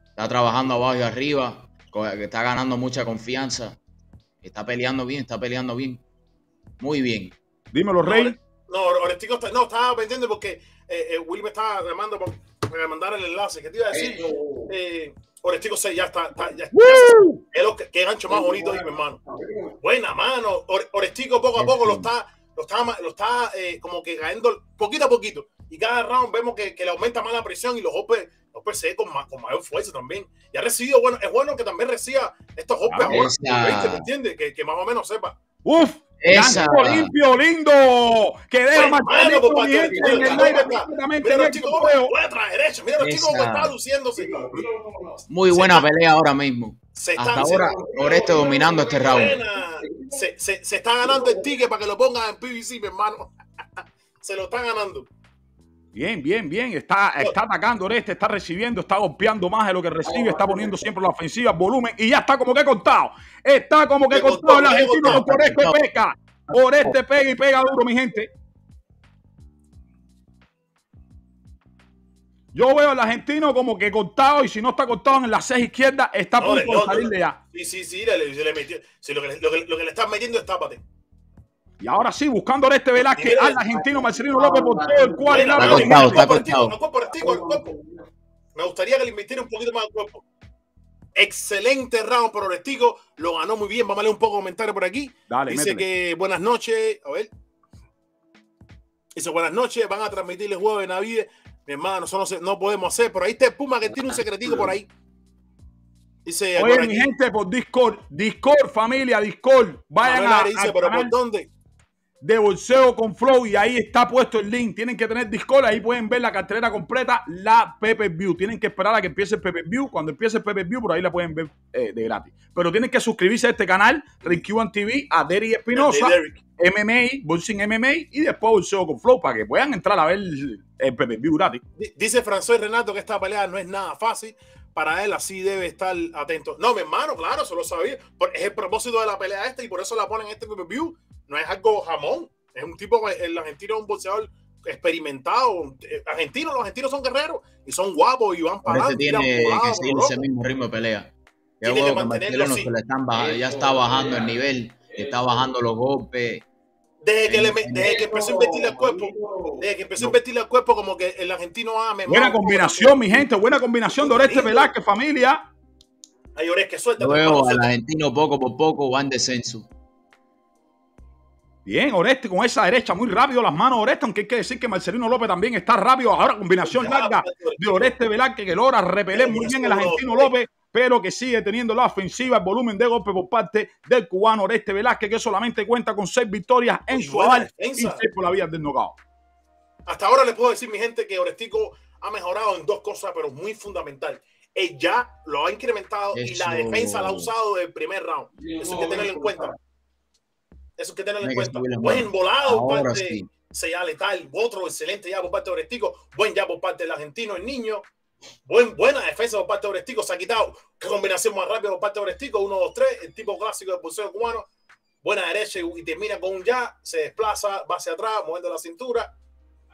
Está trabajando abajo y arriba, está ganando mucha confianza. Está peleando bien, está peleando bien. Muy bien. Dímelo, Rey. No, Orestico está, no, estaba pendiente porque eh, eh, Will me estaba llamando para, mandar el enlace. ¿Qué te iba a decir? Eso. Eh, Orestico se, ya está, está- ya, ya ¡Woo! se- es lo que, qué gancho más bonito mi hermano. Buena mano. Or- Orestico poco a poco lo está, lo está, lo está eh, como que cayendo poquito a poquito. Y cada round vemos que, que le aumenta más la presión y los golpes, los golpes se con, más, con mayor fuerza también. Y ha recibido, bueno, es bueno que también reciba estos golpes Ah, ahora. ¿Me entiendes? Que, que más o menos sepa. ¡Uf! Esa. Limpio, lindo. Que deja Marcelino, mano, compadre. Mira, los chicos cómo puede. Mira los chicos cómo está luciéndose. Muy buena está- pelea ahora mismo. Se Hasta está, ahora, se- Oreste dominando este round. Se, se, se está ganando el ticket para que lo pongan en PBC, mi hermano. se lo está ganando. Bien, bien, bien. Está, está atacando Oreste, está recibiendo, está golpeando más de lo que recibe, está poniendo siempre la ofensiva, volumen y ya está como que contado. Está como que contado el argentino con Oreste peca. Oreste pega y pega duro, mi gente. Yo veo al argentino como que cortado y si no está cortado en la ceja izquierda, está a punto de salir de ya. Sí, sí, sí, le, se le metió. Lo, que, le- lo, que, lo que le están metiendo es tápate. Y ahora sí, buscando a este Velázquez al argentino Marcelino López por todo el la Está está cuerpo, cuerpo. Me gustaría que le invirtiera un poquito más al cuerpo. Excelente round por Orestigo, lo ganó muy bien. Vamos a leer un poco de comentario por aquí. Dale, Dice métele. que buenas noches. A ver. Dice buenas noches. Van a transmitir el juego de Navidad. Mi hermano, eso no, no podemos hacer. Por ahí está el Puma que tiene un secretico por ahí. Dice Oye, aquí, mi gente, por Discord, Discord, familia, Discord. Vayan a, dice, al pero ¿por dónde? De bolseo con Flow y ahí está puesto el link. Tienen que tener Discord, ahí pueden ver la cartelera completa, la Pepe View. Tienen que esperar a que empiece el Pepe View. Cuando empiece el Pepe View, por ahí la pueden ver eh, de gratis. Pero tienen que suscribirse a este canal, Rick One TV, a Derry Espinosa. MMA, Boxing MMA y después bolseo con Flow para que puedan entrar a ver el, el Pepe View gratis. Di- Dice François Renato que esta pelea no es nada fácil. Para él así debe estar atento. No, mi hermano, claro, eso lo sabía. Es el propósito de la pelea esta y por eso la ponen en este pay-per-view. No es algo jamón. Es un tipo, que- el argentino es un boxeador experimentado. Eh, Argentinos, los argentinos son guerreros y son guapos y van para adelante. tiene que seguir ese mismo ritmo de pelea. Ya Tiene que huevo que mantenerlo Marcelino así. se le están baja- ya está bajando el nivel, está bajando los golpes. Desde que, le me- desde que empezó a invertirle al cuerpo, desde que empezó a invertirle al cuerpo, como que el argentino ah, me Buena combinación, mi gente. Buena combinación de Oreste Velázquez, familia. Ay, Ores, que suelta. Luego al suelta. argentino poco por poco va en descenso. Bien, Oreste con esa derecha muy rápido las manos de Oreste, aunque hay que decir que Marcelino López también está rápido. Ahora combinación Ya, larga de Oreste Velázquez que logra repeler muy bien el argentino López, pero que sigue teniendo la ofensiva, el volumen de golpe por parte del cubano Oreste Velázquez, que solamente cuenta con seis victorias en su aval y seis por la vía del knockout. Hasta ahora le puedo decir, mi gente, que Orestico ha mejorado en dos cosas, pero muy fundamental. Él ya lo ha incrementado y la defensa la ha usado del primer round. Eso hay que tenerlo en cuenta. Eso que tenerlo en cuenta. Buen volado por parte sí. Sella Letal. Otro excelente ya por parte de Orestico. Buen ya por parte del argentino, el niño. Buen, buena defensa por parte de Orestico. Se ha quitado. Qué combinación más rápida por parte de Orestico. 1, 2, 3. El tipo clásico del boxeo cubano. Buena derecha y, y termina con un ya. Se desplaza, va hacia atrás, moviendo la cintura.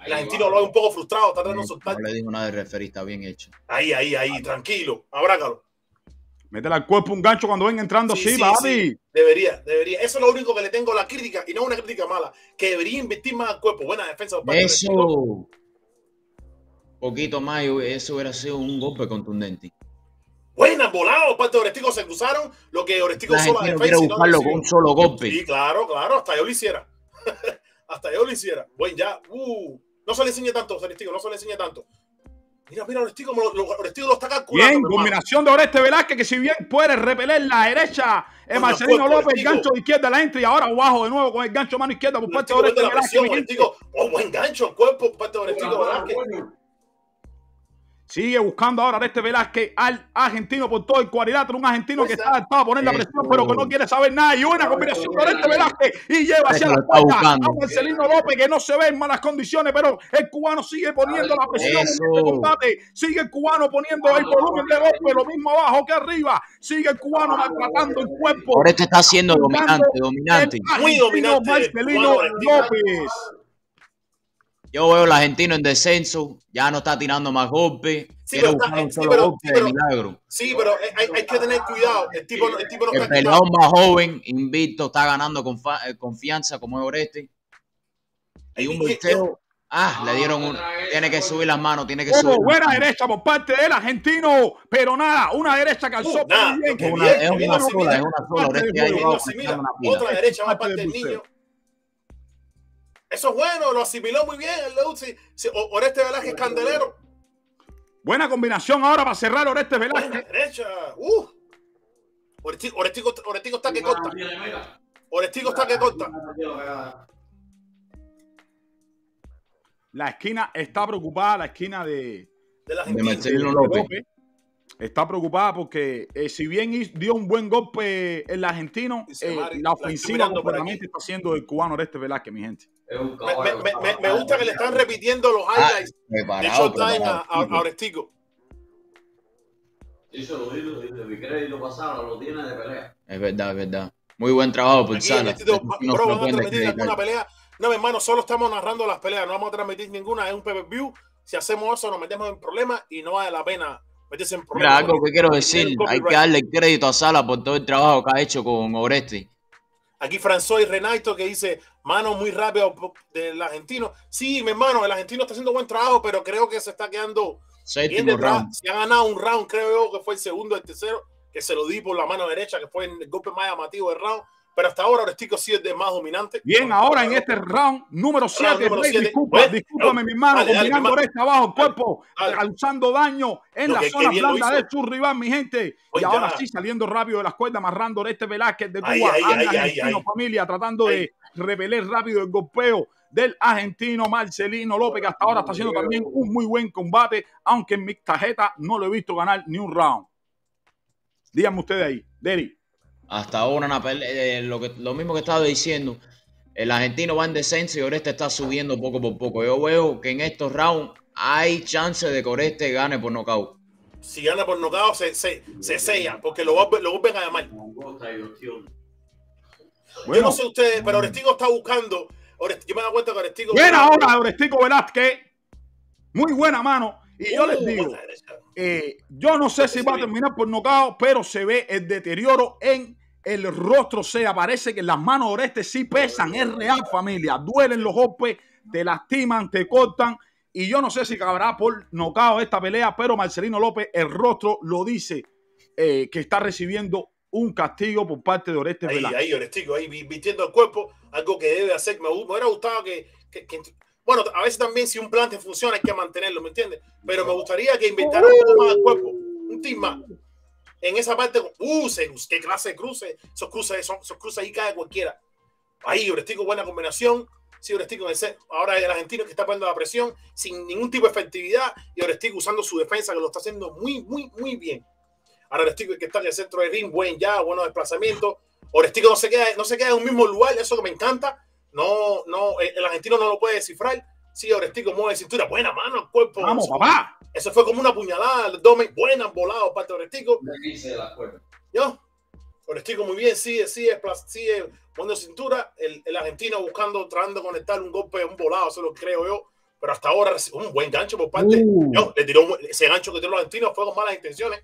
El argentino lo ve un poco frustrado. Está tratando de soltar. No le dijo nada de referir, está bien hecho. Ahí, ahí, ahí. Tranquilo. Abrácalo. Métele al cuerpo un gancho cuando venga entrando Sí, así, sí, sí. Debería, debería. Eso es lo único que le tengo la crítica y no una crítica mala. Que debería invertir más al cuerpo. Buena defensa. Eso, poquito más, y eso hubiera sido un golpe contundente. Buena volada por parte de Orestico. Se cruzaron. Lo que Orestico usó la defensa quiere y no buscarlo con un solo golpe. Sí, claro, claro. Hasta yo lo hiciera. hasta yo lo hiciera. Buen ya. Uh, no se le enseña tanto, Orestico. No se le enseña tanto. Mira, mira, Orestico, lo, lo- está calculando. Bien, mi hermano. combinación de Oreste Velázquez, que si bien puede repeler la derecha, es Bueno, Marcelino fue López, Orestico. gancho de izquierda la entra y ahora abajo de nuevo con el gancho mano izquierda por parte de Oreste Velázquez. presión. Oh, buen gancho, el cuerpo por parte de Orestico Velázquez. Sigue buscando ahora Oreste Velázquez al argentino por todo el cuadrilátero, un argentino que está adaptado a poner la presión, Eso. pero que no quiere saber nada. Y buena combinación de Oreste Velázquez y lleva hacia la buscando. a Marcelino López, que no se ve en malas condiciones, pero el cubano sigue poniendo la presión en este combate. Sigue el cubano poniendo el volumen de golpe, lo mismo abajo que arriba. Sigue el cubano maltratando el cuerpo. Ahora este está siendo dominante, dominante. Muy dominante, Marcelino. López. Yo veo al argentino en descenso, ya no está tirando más golpes, Sí, pero está- buscar un sí, solo pero- golpe sí, de pero- milagro. Sí, pero hay, hay que tener cuidado. El tipo, el tipo no El está quitado. pelón más joven, invicto, está ganando eh, confianza como es Oreste. Y un bolseo, ah, le dieron un, tiene que subir las manos, tiene que subir. buena derecha por parte del argentino, pero nada, una derecha que alzó Uh, nada, bien. Es una, bien, es bien, una sola, es una sola. Apretando una pila. Otra derecha va Parte del niño. Eso es bueno, lo asimiló muy bien el Leuzi. Oreste Velázquez Candelero. Buena combinación ahora para cerrar Oreste Buena Velázquez. derecha. Uh. Orestico, Orestico, Orestico está que corta. Orestico está que corta. La esquina está preocupada, la esquina de, De la De. Marcelino López. Está preocupada porque eh, si bien dio un buen golpe el argentino, eh, la ofensiva completamente está haciendo el cubano Oreste Velázquez, mi gente. Me, me- me- me- me gusta que le están repitiendo los Ah, highlights de preparado, Showtime a, a- a Orestico. Eso lo dijo, mi crédito pasado lo tiene de pelea. Es verdad, es verdad. Muy buen trabajo Aquí, No se bro, lo van a transmitir pelea. No, mi hermano, solo estamos narrando las peleas, no vamos a transmitir ninguna. Es un pay-per-view Si hacemos eso, nos metemos en problemas y no vale la pena meterse en Mira, problemas. algo que quiero decir, hay que darle crédito a Sala por todo el trabajo que ha hecho con Oreste. Aquí François Renato que dice, mano muy rápido del argentino. Sí, mi hermano, el argentino está haciendo buen trabajo, pero creo que se está quedando bien Séptimo detrás. round. Se ha ganado un round, creo yo, que fue el segundo, el tercero, que se lo di por la mano derecha, que fue el golpe más llamativo del round. Pero hasta ahora Orestico sí es de más dominante. Bien, ahora en este round número 7, número siete. disculpa, discúlpame, mi hermano, dale, dale, combinando mi hermano. este abajo cuerpo, Dale. causando daño en Lo la que- zona que blanda de su rival, mi gente. Y ahora ya. sí, saliendo rápido de las cuerdas, amarrando Oreste Velázquez de Cuba Ay, argentino, familia, tratando de repeler rápido el golpeo del argentino Marcelino López, que hasta ahora está haciendo también un muy buen combate, aunque en mi tarjeta no lo he visto ganar ni un round. Díganme ustedes ahí, Derry. Hasta ahora una pelea, eh, lo, que, lo mismo que estaba diciendo, el argentino va en descenso y Oreste está subiendo poco por poco. Yo veo que en estos rounds hay chance de que Oreste gane por nocaut. Si gana por nocaut, se, se, se sella, porque lo, lo vuelven a llamar. Yo Bueno, no sé ustedes, pero Orestico está buscando. Yo me he dado cuenta que Orestico. Bien ahora, Orestico Velázquez. Muy buena mano. Y yo les Uh, digo, eh, yo no sé si va a terminar por nocaut, pero se ve el deterioro en el rostro. O sea, parece que las manos de Oreste sí pesan. Es real, familia. Duelen los golpes, te lastiman, te cortan. Y yo no sé si cabrá por nocaut esta pelea, pero Marcelino López, el rostro lo dice eh, que está recibiendo un castigo por parte de Oreste Ahí, Velázquez. ahí, Orestico, ahí vi- vistiendo el cuerpo, algo que debe hacer. Me, me hubiera gustado que, que- que- Bueno, a veces también si un plan te funciona hay que mantenerlo, ¿me entiendes? Pero me gustaría que inventara un poco más el cuerpo, un team más. En esa parte, uh, qué clase de cruces, esos cruces, esos cruces ahí cae cualquiera. Ahí, Orestico, buena combinación. Sí, Orestico. Ahora el argentino que está poniendo la presión sin ningún tipo de efectividad y Orestico usando su defensa que lo está haciendo muy, muy, muy bien. Ahora Orestico el que está en el centro del ring, buen ya, buenos desplazamientos. Orestico no se queda, no se queda en un mismo lugar, eso que me encanta. No, no, el, el argentino no lo puede descifrar. Sí, Orestico mueve cintura, buena mano, el cuerpo. Vamos, papá. Eso fue como una puñalada al abdomen, buena volado parte de Orestico. ¿Yo? Orestico muy bien, sigue, sigue, sigue poniendo cintura. El, el argentino buscando, tratando de conectar un golpe, un volado, eso lo creo yo. Pero hasta ahora un buen gancho por parte. Uh. Yo, le tiró ese gancho que tiró el argentino fue con malas intenciones.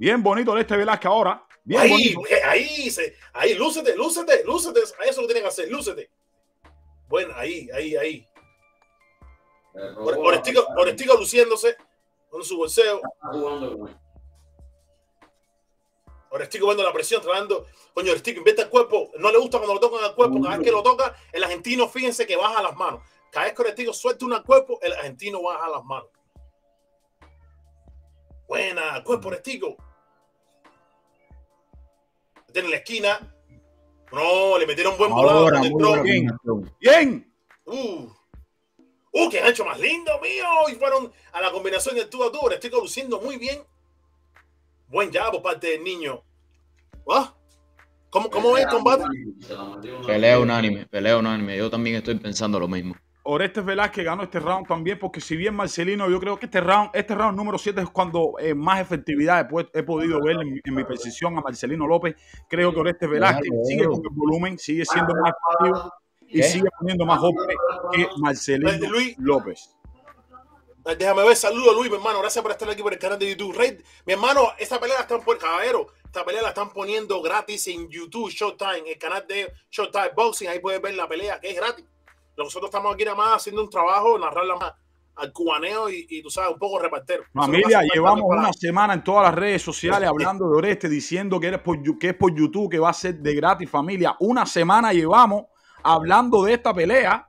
Bien bonito Oreste Velázquez ahora. Bien ahí, bonito. eh, ahí, se, ahí, lúcete, lúcete, lúcete. Ahí eso lo tienen que hacer, lúcete. Bueno, ahí, ahí, ahí. Or- Orestico, Orestico luciéndose con su bolseo. Orestico viendo la presión, tratando. Coño, Orestico inventa el cuerpo. No le gusta cuando lo tocan al cuerpo. Cada vez que lo toca, el argentino, fíjense que baja las manos. Cada vez que Orestico suelta al cuerpo, el argentino baja las manos. Buena, cuerpo Orestico. Tiene en la esquina. No, le metieron buen volado. Bien. Bien. Uh, uh, qué gancho más lindo, mío. Y fueron a la combinación del tú a tú. Estoy luciendo muy bien. Buen ya por parte del niño. ¿Ah? ¿Cómo, cómo es el combate? Pelea unánime, pelea unánime. Yo también estoy pensando lo mismo. Orestes Velázquez ganó este round también, porque si bien Marcelino, yo creo que este round, este round número 7 es cuando eh, más efectividad he, he podido ver en, mi- en mi precisión a Marcelino López. Creo que Orestes Velázquez Claro. sigue con el volumen, sigue siendo más efectivo y ¿Qué? sigue poniendo más golpes que Marcelino Luis. López. Déjame ver, saludo Luis, mi hermano. Gracias por estar aquí por el canal de YouTube. Rey, mi hermano, esta pelea la están poniendo, caballero, esta pelea la están poniendo gratis en YouTube, Showtime, el canal de Showtime Boxing. Ahí puedes ver la pelea, que es gratis. Nosotros estamos aquí nada más haciendo un trabajo, narrarla más al cubaneo y, y tú sabes, un poco repartero. Familia, llevamos para- una semana en todas las redes sociales hablando de Oreste, diciendo que, eres por, que es por YouTube, que va a ser de gratis, familia. Una semana llevamos hablando de esta pelea.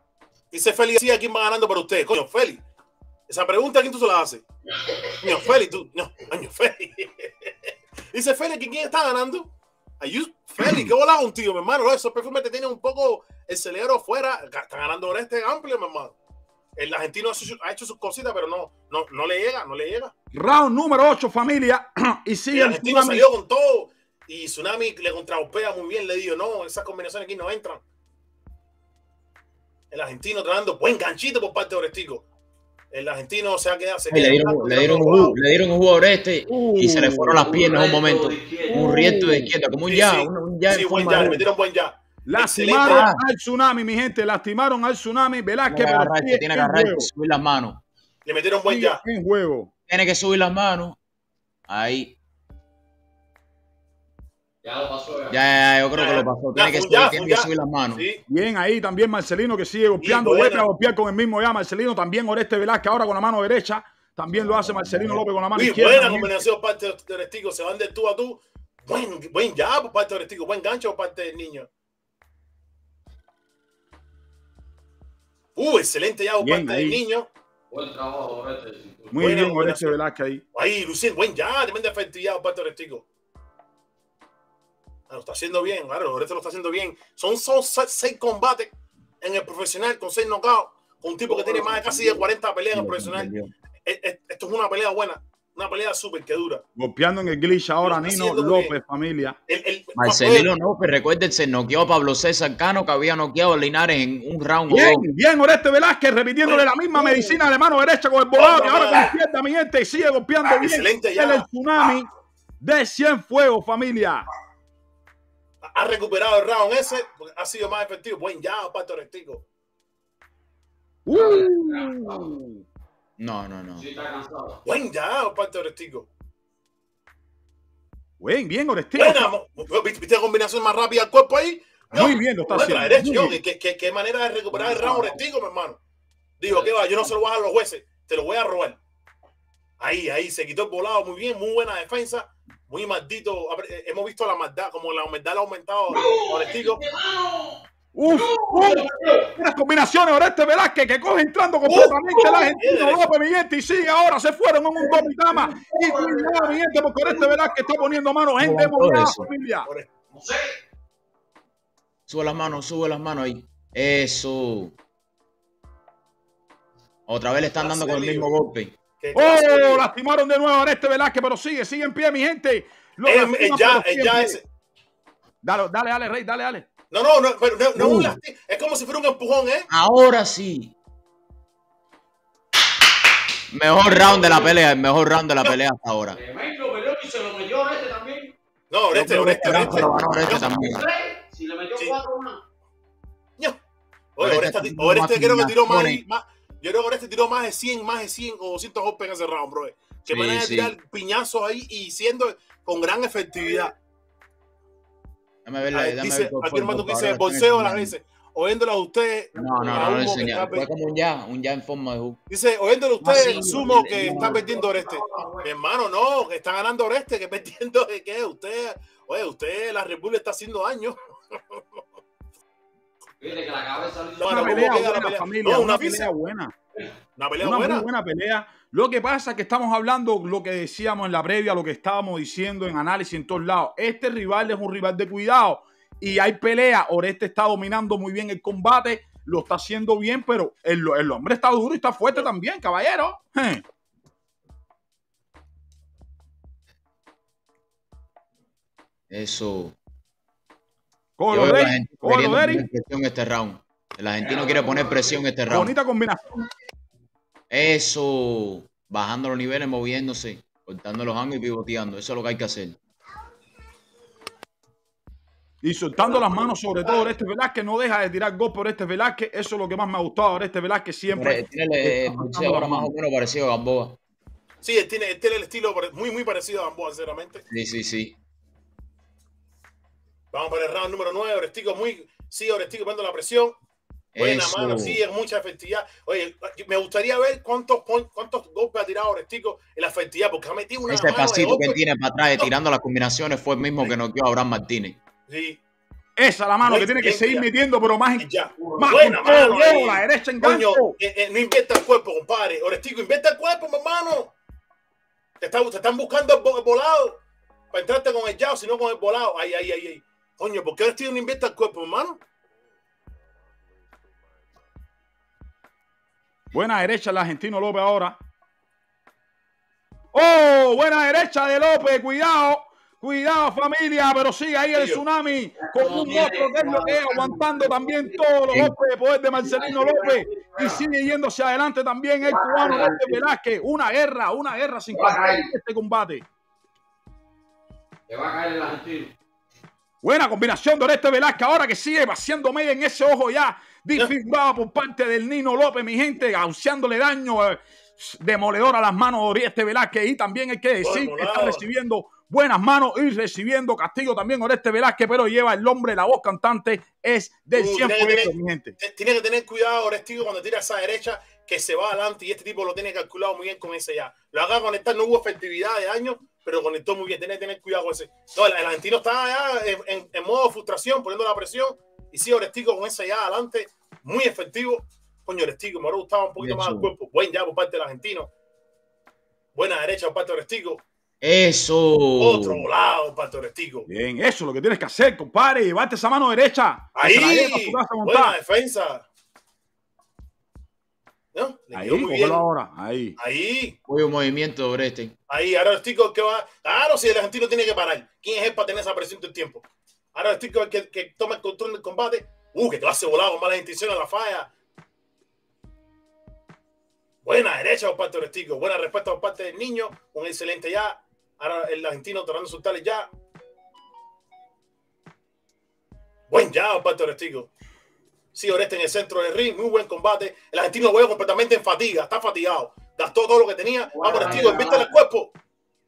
Dice Feli, sí, ¿quién va ganando para ustedes? Coño, Feli. Esa pregunta, ¿quién tú se la haces? Coño, Feli, tú. No, coño, Feli. Dice que ¿quién está ganando? Ayú, Feli, qué volado un tío, mi hermano. No, esos perfumes te tienen un poco el cerebro fuera. Está ganando este amplio, mi hermano. El argentino ha hecho- ha hecho sus cositas, pero no, no, no le llega, no le llega. Round número 8, familia. y sigue el el argentino tsunami. salió con todo. Y Tsunami le contraopea muy bien. Le digo, no, esas combinaciones aquí no entran. El argentino tratando buen ganchito por parte de Orestico. El argentino se ha quedado. Se le, dieron, blanco, le, dieron un le dieron un jugo a Oreste y se le fueron las piernas un momento. Riento de izquierda, como un Sí, ya, sí. un, un ya Sí, buen ya, le metieron buen ya. Lastimaron Excelente. al tsunami, mi gente. Lastimaron al tsunami. Velázquez, Tiene que sigue tiene que agarrarse, juego. subir las manos. Le metieron buen ya. en juego. Tiene que subir las manos. Ahí. Ya lo pasó. Ya, ya, ya, yo creo que lo pasó. Tiene que subir, tiene que subir las manos. Sí. Bien ahí también Marcelino que sigue golpeando. Vuelve a golpear con el mismo ya Marcelino. También Oreste Velázquez ahora con la mano derecha. También lo hace Marcelino López con la mano Uy, izquierda. buena combinación parte de Orestico. Se van de tú a tú. Buen, buen ya por parte de Orestico. Buen gancho por parte del niño. Uh, excelente ya por Bien, parte del niño. Buen trabajo, Oreste. Muy Buena bien Oreste. Velázquez ahí. Ahí, Lucien, buen ya. Tremenda efectividad por parte de Orestico. Ah, Lo está haciendo bien, claro. Oreste lo está haciendo bien. Son, son se- seis combates en el profesional con seis knockouts. Con un tipo que tiene más de casi de 40 peleas en el profesional. Es- es- Esto es una pelea buena. Una pelea súper que dura. Golpeando en el glitch ahora Nino López, familia. El, el, Marcelino López, recuérdense, noqueó a Pablo César Cano, que había noqueado a Linares en un round. Bien, bien, Oreste Velázquez repitiéndole la misma medicina de mano derecha con el volado y ahora con la izquierda, mi gente, sigue golpeando Ah, bien. excelente ya. El tsunami de 100 fuegos, familia. ha recuperado el round ese, porque ha sido más efectivo. Buen ya, aparte Orestico. Uh. No, no, no. Sí, está cansado. Buen ya, aparte Orestico. Bien, bien, Orestico. Buena, ¿viste la combinación más rápida al cuerpo ahí? Muy bien, lo está haciendo. derecha, yo. ¿qué, qué, qué manera de recuperar el round Orestico, mi hermano. Dijo, ¿qué va? Yo no se lo voy a dar a los jueces, te lo voy a robar. Ahí, ahí, se quitó el volado muy bien, muy buena defensa, muy maldito. Eh, Hemos visto la maldad, como la humedad ha aumentado a Orestico. Uf, uf, unas combinaciones Oreste Velázquez que coge entrando completamente el argentino. López, mi gente, y sigue ahora, se fueron en un doble cama. Y cuidado, mi gente, porque Oreste Velázquez está poniendo mano gente Aguantó moviada, eso. familia. No sé. Sube las manos, sube las manos ahí. Eso. Otra vez le están dando con el mismo golpe. ¿Qué clase de Oh, lastimaron de nuevo a Oreste Velázquez, pero sigue, sigue en pie, mi gente. Lo es ya, es en ya. Dale, dale, dale, Rey, dale, dale. No, no, no, pero no, no es un Uh. lasti- Es como si fuera un empujón, ¿eh? Ahora sí. Mejor round de la pelea, el mejor round de la pelea hasta ahora. Tremendo peleó y se lo metió Oreste también. No, Oreste, que Oreste, este Oreste. round se lo ganó Oreste Yo- también. Tres. Si le metió Sí. cuatro más. Oye, Oreste Oreste, Oreste creo que tiró más, más- Yo creo que Oreste tiró más de 100, más de 100 o 200 golpes en ese round, bro. Que Sí, manera de sí. tirar piñazos ahí y siendo con gran efectividad. Dame ver, dame dice, ver aquí hermano que dice bolseo las veces. Oyéndolo a ustedes. No, no, no, no está Fue como un ya, un ya en forma de hook. Dice, oyéndolo a ustedes, Ah, sí, asumo sí, que está no, perdiendo Oreste. Mi hermano, no, que está ganando Oreste, que perdiendo de qué. Usted, oye, usted, la le está haciendo daño. Viste que la cabeza. No, Una no, ¿cómo pelea la buena, familia, No, una pelea buena. Una pelea buena. buena pelea. Lo que pasa es que estamos hablando lo que decíamos en la previa, lo que estábamos diciendo en análisis en todos lados. Este rival es un rival de cuidado y hay pelea. Oreste está dominando muy bien el combate, lo está haciendo bien, pero el, el hombre está duro y está fuerte también, caballero. Je. Eso. Cógelo, queriendo Derry. poner presión este round. El argentino quiere poner presión este round. Bonita combinación. Eso. Bajando los niveles, moviéndose, cortando los ángulos y pivoteando. Eso es lo que hay que hacer. Y soltando las manos, sobre todo Oreste Velázquez, no deja de tirar golpes Oreste Velázquez. Eso es lo que más me ha gustado. Oreste Velázquez siempre. Tiene el, ahora más o menos parecido a Gamboa. Sí, él tiene, él tiene el estilo muy, muy parecido a Gamboa, sinceramente. Sí, sí, sí. Vamos para el round número 9. Orestico muy. Sí, Orestico poniendo la presión. Buena Eso. mano, sí, es mucha efectividad. Oye, me gustaría ver cuántos, cuántos golpes ha tirado Orestico en la efectividad, porque ha metido una Ese mano de pasito que tiene para atrás, tirando las combinaciones, fue el mismo que noqueó a Abraham Martínez. Sí, Esa la mano Muy que tiene que seguir metiendo, pero más, y ya. más Buena mano luego la derecha en Coño, eh, eh, no invierta el cuerpo, compadre. Orestico, invierta el cuerpo, mi hermano. Te, está- te están buscando el, vo- el volado para entrarte con el yao, sino con el volado. Ay, ay, ay, ay. Coño, ¿por qué Orestico no invierta el cuerpo, hermano? Buena derecha el argentino López ahora. ¡Oh! Buena derecha de López. Cuidado. Cuidado, familia. Pero sigue ahí el tsunami con un otro que es lo que es, aguantando también todos los golpes de poder de Marcelino López. Y sigue hacia adelante también el cubano López Velázquez. Una guerra, una guerra sin este combate. Te va a caer el argentino. Buena combinación de Oreste Velázquez ahora que sigue vaciando media en ese ojo ya disfigurado por parte del Nino López, mi gente, causándole daño. eh, demoledor a las manos de Orieste Velázquez y también hay que decir que está recibiendo buenas manos y recibiendo castigo también Oreste Velázquez, pero lleva el nombre, la voz cantante es del tiene, que tener, tiene que tener cuidado Orestigo cuando tira esa derecha que se va adelante y este tipo lo tiene calculado muy bien con ese ya. Lo haga conectar, no hubo efectividad de año, pero conectó muy bien. Tiene que tener cuidado con ese. No, el, argentino está ya en, en, modo frustración, poniendo la presión. Y sí, Orestigo con ese ya adelante, muy efectivo. Coño, Orestigo, me hubiera gustado un poquito más el cuerpo. Buen ya por parte del argentino. Buena derecha por parte de Orestigo. Eso. Otro lado para Torestico. Bien, eso es lo que tienes que hacer, compadre. Llevarte esa mano derecha. Ahí. Buena defensa. ¿No? ahí, muy ahora. Ahí. Ahí. Fue un movimiento sobre este. Ahí, ahora el tico que va. Claro, si el argentino tiene que parar. ¿Quién es él para tener esa presión todo el tiempo? Ahora el tico que, que toma el control del combate. Uh, que clase volado con malas intenciones a la falla. Buena derecha por parte Tico. Buena respuesta por parte del niño. Un excelente ya. Ahora el argentino tratando de soltarle ya. Buen ya por parte Tico. Sí, Oreste en el centro del ring, muy buen combate. El argentino lo veo completamente en fatiga, está fatigado. Gastó todo lo que tenía. Vamos, Orestigo, invita el cuerpo.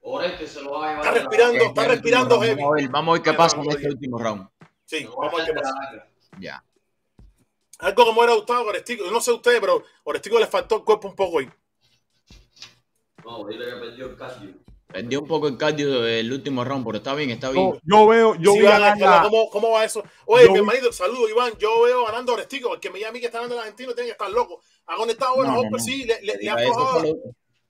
Oreste se lo va a llevar. Está respirando, está respirando heavy. Vamos a ver, vamos a ver qué pasa en este último round. Sí, vamos a ver qué pasa. Ya. Algo que me hubiera gustado Orestigo, no sé ustedes, pero Orestigo le faltó el cuerpo un poco ahí. No, dile que perdió el cardio. Perdió un poco el cardio el último round, pero está bien, está bien. yo veo, yo sí, ¿cómo, ¿cómo, va eso? Oye, mi hermanito, saludo Iván. Yo veo ganando a Orestigo, porque me llama a mí que está ganando el argentino tiene que estar loco. Ha conectado bueno, no, sí, le, le, le,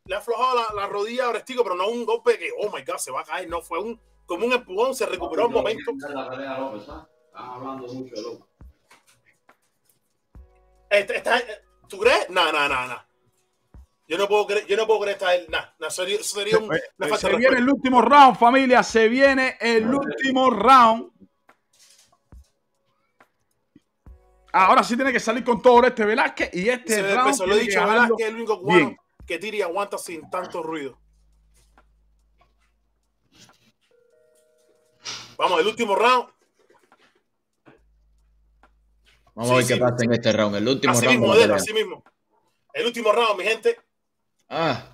le, ha aflojado, la, la, rodilla a Orestigo, pero no un golpe que, oh my god, se va a caer. No, fue un como un empujón, se recuperó un momento. Están hablando mucho de loco. Este, ¿Tú crees? No, no, no, no. Yo no puedo creer, yo no puedo creer esta nah, nah, sería, sería un, Se viene el último round, familia. Se viene el último round. Ahora sí tiene que salir con todo este Velázquez y este Se round. Eso lo he dicho, Velázquez es el único cubano que tira y aguanta sin tanto ruido. Vamos, el último round. Vamos a ver qué pasa en este round. El último así round. Mismo, así mismo. El último round, mi gente. Ah.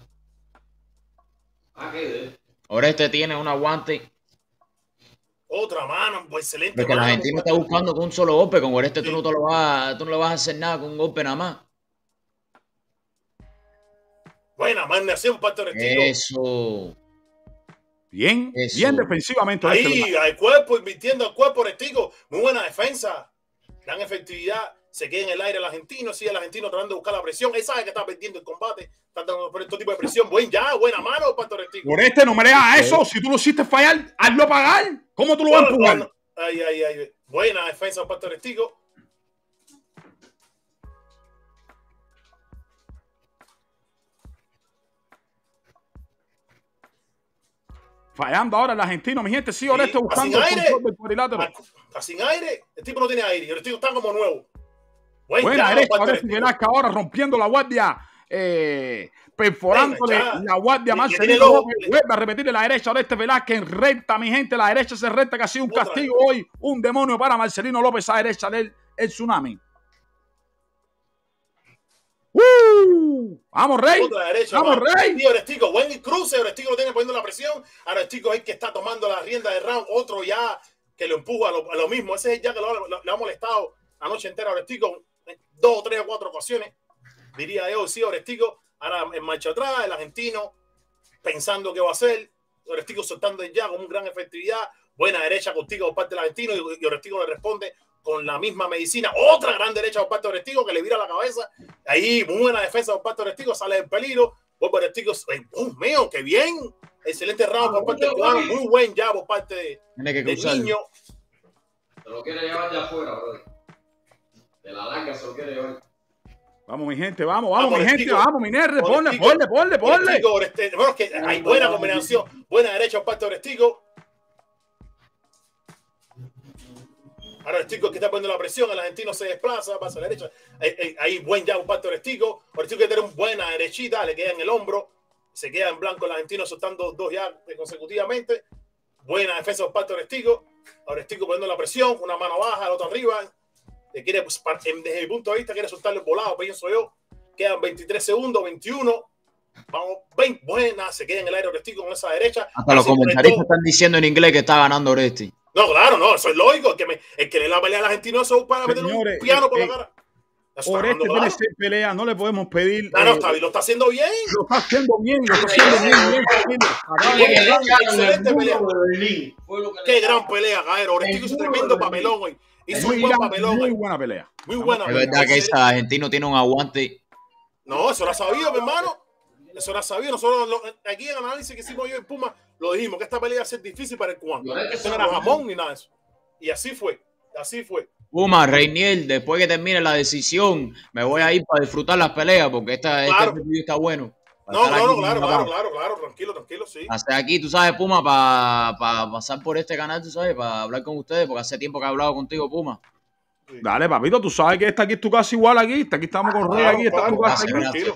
Ah, qué Ahora este tiene un aguante. Otra mano, pues excelente. Porque mano, la gente está buscando con un solo golpe. Con este sí. tú, no te lo vas, tú no le vas a hacer nada con un golpe nada más. Buena, magnación para Eso. Bien, Eso. bien defensivamente. Ahí, al cuerpo, invirtiendo al cuerpo, Restigo. Muy buena defensa gran efectividad, se queda en el aire el argentino, sigue el argentino tratando de buscar la presión, él sabe que está perdiendo el combate, está dando por este tipo de presión, buen ya, buena mano, Pato Restico. Por este no me leas eso, si tú lo hiciste fallar, hazlo pagar, ¿cómo tú lo vas a empujar? Ay, ay, ay, buena defensa, Pato Restico. Fallando ahora el argentino, mi gente, sí, ahora sí, está buscando el control del cuadrilátero. Está sin aire, el tipo no tiene aire, el tipo está como nuevo. Buen Buena derecha, ahora rompiendo la guardia, eh, perforándole Venga, la guardia más Vuelve a repetirle la derecha ahora este Velázquez en recta, mi gente, la derecha se recta que ha sido un Otra castigo vez. hoy, un demonio para Marcelino López a derecha del el tsunami. ¡Uh! ¡Vamos, Rey! Derecha, ¡Vamos, va. Rey! Tío, Orestico, buen cruce. Orestico lo tiene poniendo la presión. Ahora Orestico es el que está tomando la rienda de round. Otro ya que lo empuja a lo, a lo mismo. Ese es ya que lo, lo, le ha molestado la noche entera Orestico. Dos, tres o cuatro ocasiones. Diría yo, sí, Orestico. Ahora en marcha atrás, el argentino pensando qué va a hacer. Orestico soltando ya con gran efectividad. Buena derecha contigo por parte del argentino y Orestico le responde con la misma medicina. Otra gran derecha por parte de Orestigo que le vira la cabeza. Ahí, muy buena defensa por parte de Orestigo. Sale del peligro. Vuelve Orestigo. ¡Oh, mío! ¡Qué bien! Excelente round por parte del cubano. Muy buen ya por parte de, Tiene que del niño. Se lo quiere llevar de afuera, bro. De la larga se lo quiere llevar. Vamos, mi gente, vamos, vamos, vamos mi gente, vamos, mi nerd, ponle, ponle, ponle, ponle. Bueno, es que hay buena combinación, buena derecha por parte de Orestigo. Ahora Orestico que está poniendo la presión, el argentino se desplaza, pasa a la derecha. Ahí, buen ya un pacto Orestico. Orestico que tiene una buena derechita, le queda en el hombro. Se queda en blanco el argentino soltando dos ya consecutivamente. Buena defensa de Orestico. Orestico poniendo la presión, una mano baja, la otra arriba. Le quiere, pues, desde mi punto de vista, quiere soltarle el volado, pienso yo. Quedan 23 segundos, 21. Vamos, ven, buena, se queda en el aire Orestico con esa derecha. Hasta los Así, comentaristas conectó. están diciendo en inglés que está ganando Oresti. No, claro, no, eso es lógico. El que, me, el que le la pelea al argentino, eso es para meter un Señores, piano por eh, la cara. Eso Por este claro. seis peleas, no le podemos pedir. No, no, eh, está bien, lo está haciendo bien. lo está haciendo bien, lo está haciendo bien, bien, pelea. Qué gran pelea, Gaero. Orestico hizo tremendo papelón hoy. Hizo un Muy, buen papelón muy buena pelea. Muy buena. Es verdad que ese argentino tiene un aguante. No, eso lo ha sabido, mi hermano. Eso ha sabido. Nosotros lo- aquí en el análisis que hicimos yo en Puma, lo dijimos, que esta pelea iba a ser difícil para el cubano. Esto no era jamón ni nada de eso. Y así fue. Así fue. Puma, Reiniel, después que termine la decisión, me voy a ir para disfrutar las peleas porque esta, Claro. este video está bueno. No, no, no, claro, claro, la- claro, claro. Tranquilo, tranquilo, sí. Hasta aquí, tú sabes, Puma, para pasar por este canal, tú sabes, para hablar con ustedes, porque hace tiempo que he hablado contigo, Puma. Dale, papito, tú sabes que esta aquí es tu casa igual aquí. Aquí estamos con Rey, Claro, aquí está tu claro, casa tranquilo.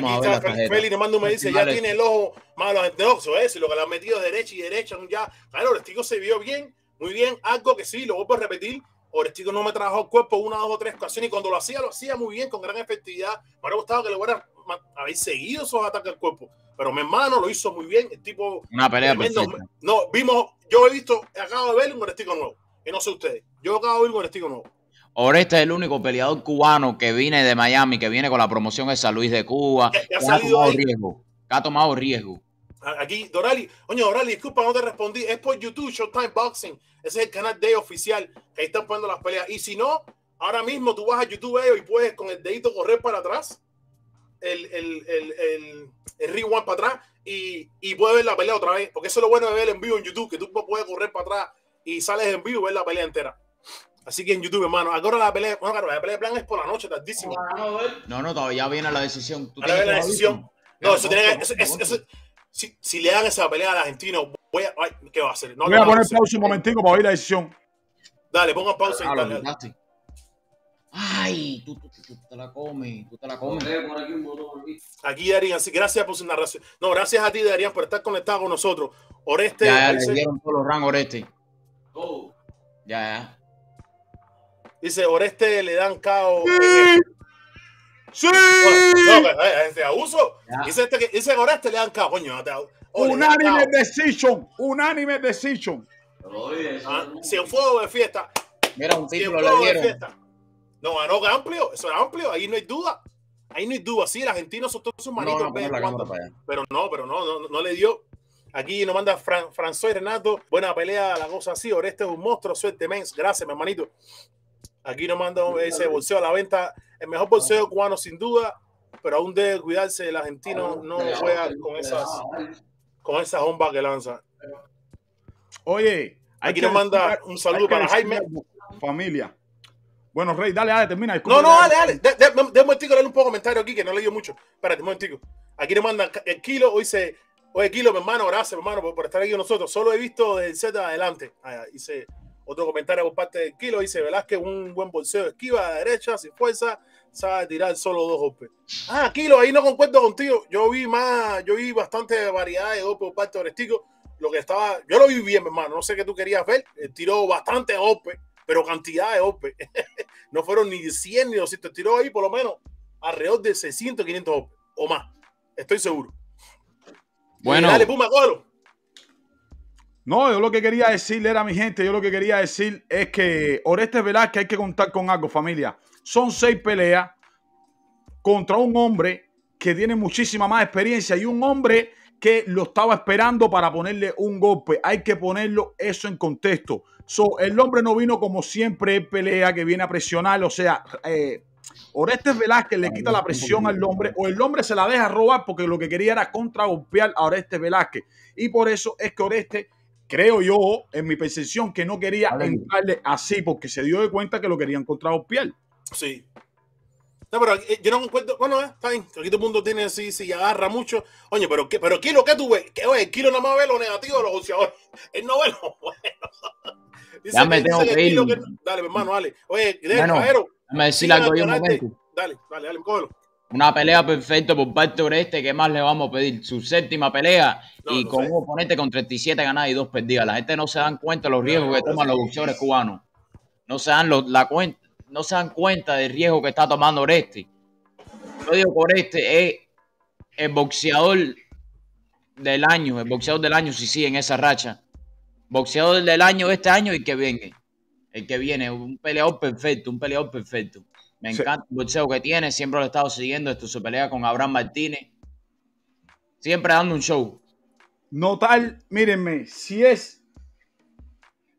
Vamos Aquí a ver está. Feli un me dice, ya tiene el ojo malo. No, eso es, lo que le han metido derecha y derecha, ya. Claro, Orestico se vio bien, muy bien. Algo que sí, lo voy a repetir. Orestico no me trabajó el cuerpo una, dos o tres ocasiones y cuando lo hacía, lo hacía muy bien, con gran efectividad. Me hubiera gustado que le hubiera haber seguido esos ataques al cuerpo. Pero mi hermano lo hizo muy bien. El tipo Una pelea Tremendo. perfecta. No, vimos, yo he visto, acabo de ver un Orestico nuevo. Y no sé ustedes. Yo acabo de ver un Orestico nuevo. Oreste es el único peleador cubano que viene de Miami, que viene con la promoción de San Luis de Cuba, Que- que que ha salido tomado ahí. riesgo. Que ha tomado riesgo. Aquí, Dorali, oye, Dorali, disculpa, no te respondí. Es por YouTube, Showtime Boxing. Ese es el canal de oficial, que ahí están poniendo las peleas. Y si no, ahora mismo tú vas a YouTube ellos y puedes con el dedito correr para atrás, el, el, el, el, el rewind para atrás y, y puedes ver la pelea otra vez. Porque eso es lo bueno de ver en vivo en YouTube, que tú puedes correr para atrás y sales en vivo y ver la pelea entera. Así que en YouTube, hermano, ahora la pelea, bueno, claro, la pelea de plan es por la noche, tardísimo. No, no, todavía viene la decisión. ¿Tú Ahora viene la decisión. No, eso tiene que- eso- eso- si, si le dan esa pelea al argentino, voy a, ay, ¿qué va a hacer? No, Voy a poner pausa un momentico para oír la decisión. Dale, pongan pausa Ah, dale, dale. Ay, tú, tú, tú, tú te la comes, tú te la comes. Aquí Darían, sí, gracias por su narración. No, gracias a ti, Darían, por estar conectado con nosotros. Oreste, Ya, ya, le dieron todos los rangos Oreste. Todo. Ya, ya. Dice, Oreste le dan cao. el- ¡Sí! No, no, este abuso. Dice, este, que- dice Oreste le dan cao, coño. te- oh, Unánime decision. Unánime decision. Eso. Ah, Cienfuegos de fiesta. Mira, un título le Cienfuegos de dieron. fiesta. No, ganó amplio, eso era amplio, ahí no hay duda. Ahí no hay duda. Sí, el argentino soltó sus No, manitos. no, pero no, pero no, no, no le dio. Aquí nos manda Fran, François Renato, buena pelea, la cosa así. Oreste es un monstruo, suerte, mens. Gracias, mi hermanito. Aquí nos manda ese bolseo a la venta, el mejor bolseo cubano sin duda, pero aún debe cuidarse. El argentino no juega con esas, con esas bombas que lanza. Oye, hay Aquí que nos manda decir- un saludo para Jaime. Familia. Bueno, Rey, dale, dale, termina. No, no, dale, dale. De un momentico, leer un poco comentario aquí que no leí mucho. Espérate, un momentico. Aquí nos mandan el kilo, hoy dice, oye, kilo, mi hermano, gracias, mi hermano, por, por estar aquí con nosotros. Solo he visto del Z adelante. Ah, dice otro comentario por parte del kilo, dice Velázquez, un buen bolseo, esquiva a la derecha, sin fuerza, sabe tirar solo dos golpes. Ah, kilo, ahí no concuerdo contigo. Yo vi más, yo vi bastante variedad de golpes por parte de Orestico. Lo que estaba, yo lo vi bien, mi hermano. No sé qué tú querías ver. Eh, Tiró bastante golpes, pero cantidad de golpes. no fueron ni 100 ni 200. Tiró ahí por lo menos alrededor de 600, 500 golpes o más. Estoy seguro. Bueno, Y dale, Puma, cógelo. No, yo lo que quería decirle era a mi gente, yo lo que quería decir es que Oreste Velázquez hay que contar con algo, familia. Son seis peleas contra un hombre que tiene muchísima más experiencia y un hombre que lo estaba esperando para ponerle un golpe. Hay que ponerlo eso en contexto. So, el hombre no vino como siempre pelea, que viene a presionar. O sea, eh, Orestes Velázquez le quita la presión al hombre o el hombre se la deja robar porque lo que quería era contragolpear a Orestes Velázquez. Y por eso es que Orestes, creo yo, en mi percepción, que no quería Vale. entrarle así porque se dio de cuenta que lo querían contragolpear. Sí. No, pero eh, yo no encuentro. Bueno, eh, está bien. Aquí todo el mundo tiene, sí, sí, agarra mucho. Oye, pero, ¿qué, pero Kilo, ¿qué tú ves? Que, oye, Kilo nada más ve lo negativo de los boxeadores. Él no ve lo bueno. Dice Ya me tengo que ir. Que- Dale, mi hermano, dale. Oye, Bueno, déjame decir sigan algo un momento. Dale, dale, dale, cógelo. Una pelea perfecta por parte de Oreste. ¿Qué más le vamos a pedir? Su séptima pelea No, y no con sé. un oponente con 37 ganadas y 2 perdidas. La gente no se dan cuenta de los riesgos que toman los boxeadores cubanos. No se dan, los- la cuenta, no se dan cuenta del riesgo que está tomando Oreste. yo digo por este, es el boxeador del año, el boxeador del año, si sí, en esa racha. Boxeador del año este año y que viene. El que viene, un peleador perfecto, un peleador perfecto. Me Sí. encanta el boxeo que tiene, siempre lo he estado siguiendo, esto su pelea con Abraham Martínez. Siempre dando un show. Notar, mírenme, si es.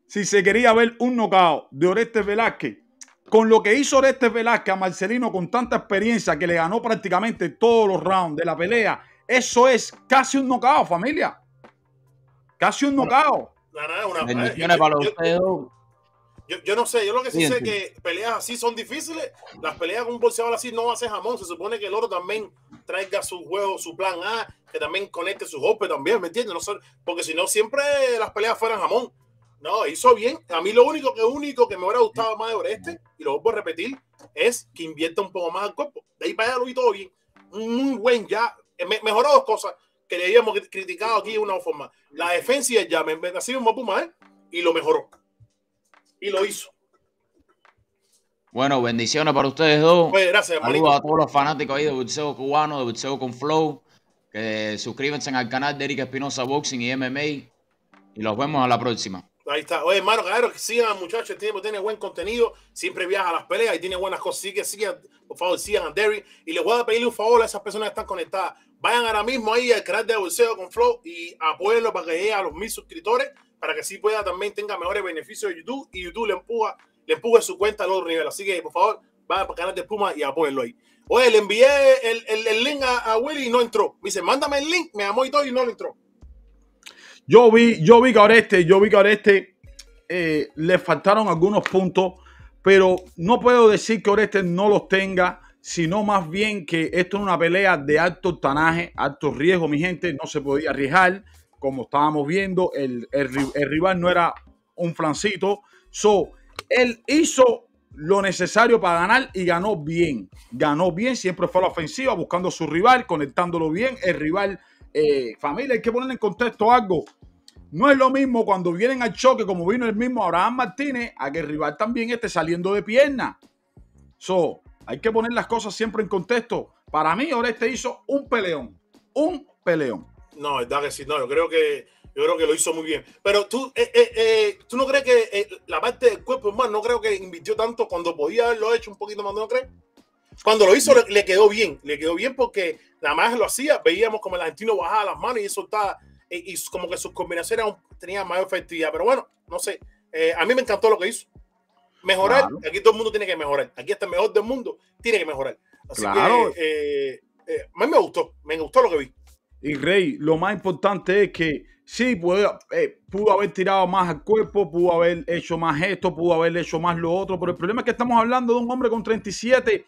Si se quería ver un knockout de Oreste Velázquez, con lo que hizo Oreste Velázquez a Marcelino con tanta experiencia que le ganó prácticamente todos los rounds de la pelea, eso es casi un knockout, familia. Casi un una- Bendiciones para dos. Yo, yo no sé, yo lo que sí sé Fíjense. que peleas así son difíciles. Las peleas con un boxeador así no ser jamón. Se supone que el oro también traiga su juego, su plan A, que también conecte su golpe también, ¿me entiendes? No sé, porque si no, siempre las peleas fueran jamón. No, hizo bien. A mí lo único que único que me hubiera gustado más de Oreste, y lo vuelvo a repetir, es que invierta un poco más al cuerpo. De ahí para allá lo vi todo bien. Muy buen ya. Me, mejoró dos cosas que le habíamos cri- criticado aquí de una forma. La defensa y el ya. Me, me, así mismo Puma, ¿eh? Y lo mejoró. Y lo hizo. Bueno, bendiciones para ustedes dos. Pues gracias, Saludos a todos los fanáticos ahí de boxeo cubano, de boxeo con flow. Que suscríbanse al canal de Eric Espinosa Boxing y MMA. Y los vemos a la próxima. Ahí está. Oye, hermano, claro que sigan al muchacho, el tiempo tiene buen contenido, siempre viaja a las peleas y tiene buenas cosas. Así que sigan, por favor, sigan a Derry. Y les voy a pedirle un favor a esas personas que están conectadas. Vayan ahora mismo ahí al canal de Bolseo con Flow y apóyenlo para que llegue a los mil suscriptores, para que así pueda también tenga mejores beneficios de YouTube y YouTube le empuja, le empuje su cuenta al otro nivel. Así que, por favor, vayan para el canal de Puma y apóyenlo ahí. Oye, le envié el, el- el link a, a Willy y no entró. Dice, mándame el link, me llamó y todo y no le entró. Yo vi, yo vi que a Oreste, yo vi que a Oreste eh, le faltaron algunos puntos, pero no puedo decir que Oreste no los tenga, sino más bien que esto es una pelea de alto octanaje, alto riesgo, mi gente, no se podía arriesgar, como estábamos viendo, el, el ri- el rival no era un flancito, so, él hizo lo necesario para ganar y ganó bien, ganó bien, siempre fue a la ofensiva, buscando a su rival, conectándolo bien, el rival, eh, familia, hay que poner en contexto algo, no es lo mismo cuando vienen al choque, como vino el mismo Abraham Martínez, a que el rival también esté saliendo de pierna. So, hay que poner las cosas siempre en contexto. Para mí, Oreste hizo un peleón. Un peleón. No, verdad que sí, no, yo creo que yo creo que lo hizo muy bien. Pero tú, eh, eh, eh, tú no crees que eh, la parte del cuerpo humano no creo que invirtió tanto cuando podía haberlo hecho un poquito más, ¿no crees? Cuando lo hizo le, le quedó bien, le quedó bien porque nada más lo hacía, veíamos como el argentino bajaba las manos y soltaba y, y como que sus combinaciones tenían mayor efectividad. Pero bueno, no sé, eh, a mí me encantó lo que hizo. Mejorar, Claro. aquí todo el mundo tiene que mejorar. Aquí hasta el mejor del mundo tiene que mejorar. Así Claro. que eh, eh, a mí me gustó, me gustó lo que vi. Y Rey, lo más importante es que sí, pudo, eh, pudo haber tirado más al cuerpo, pudo haber hecho más esto, pudo haber hecho más lo otro, pero el problema es que estamos hablando de un hombre con 37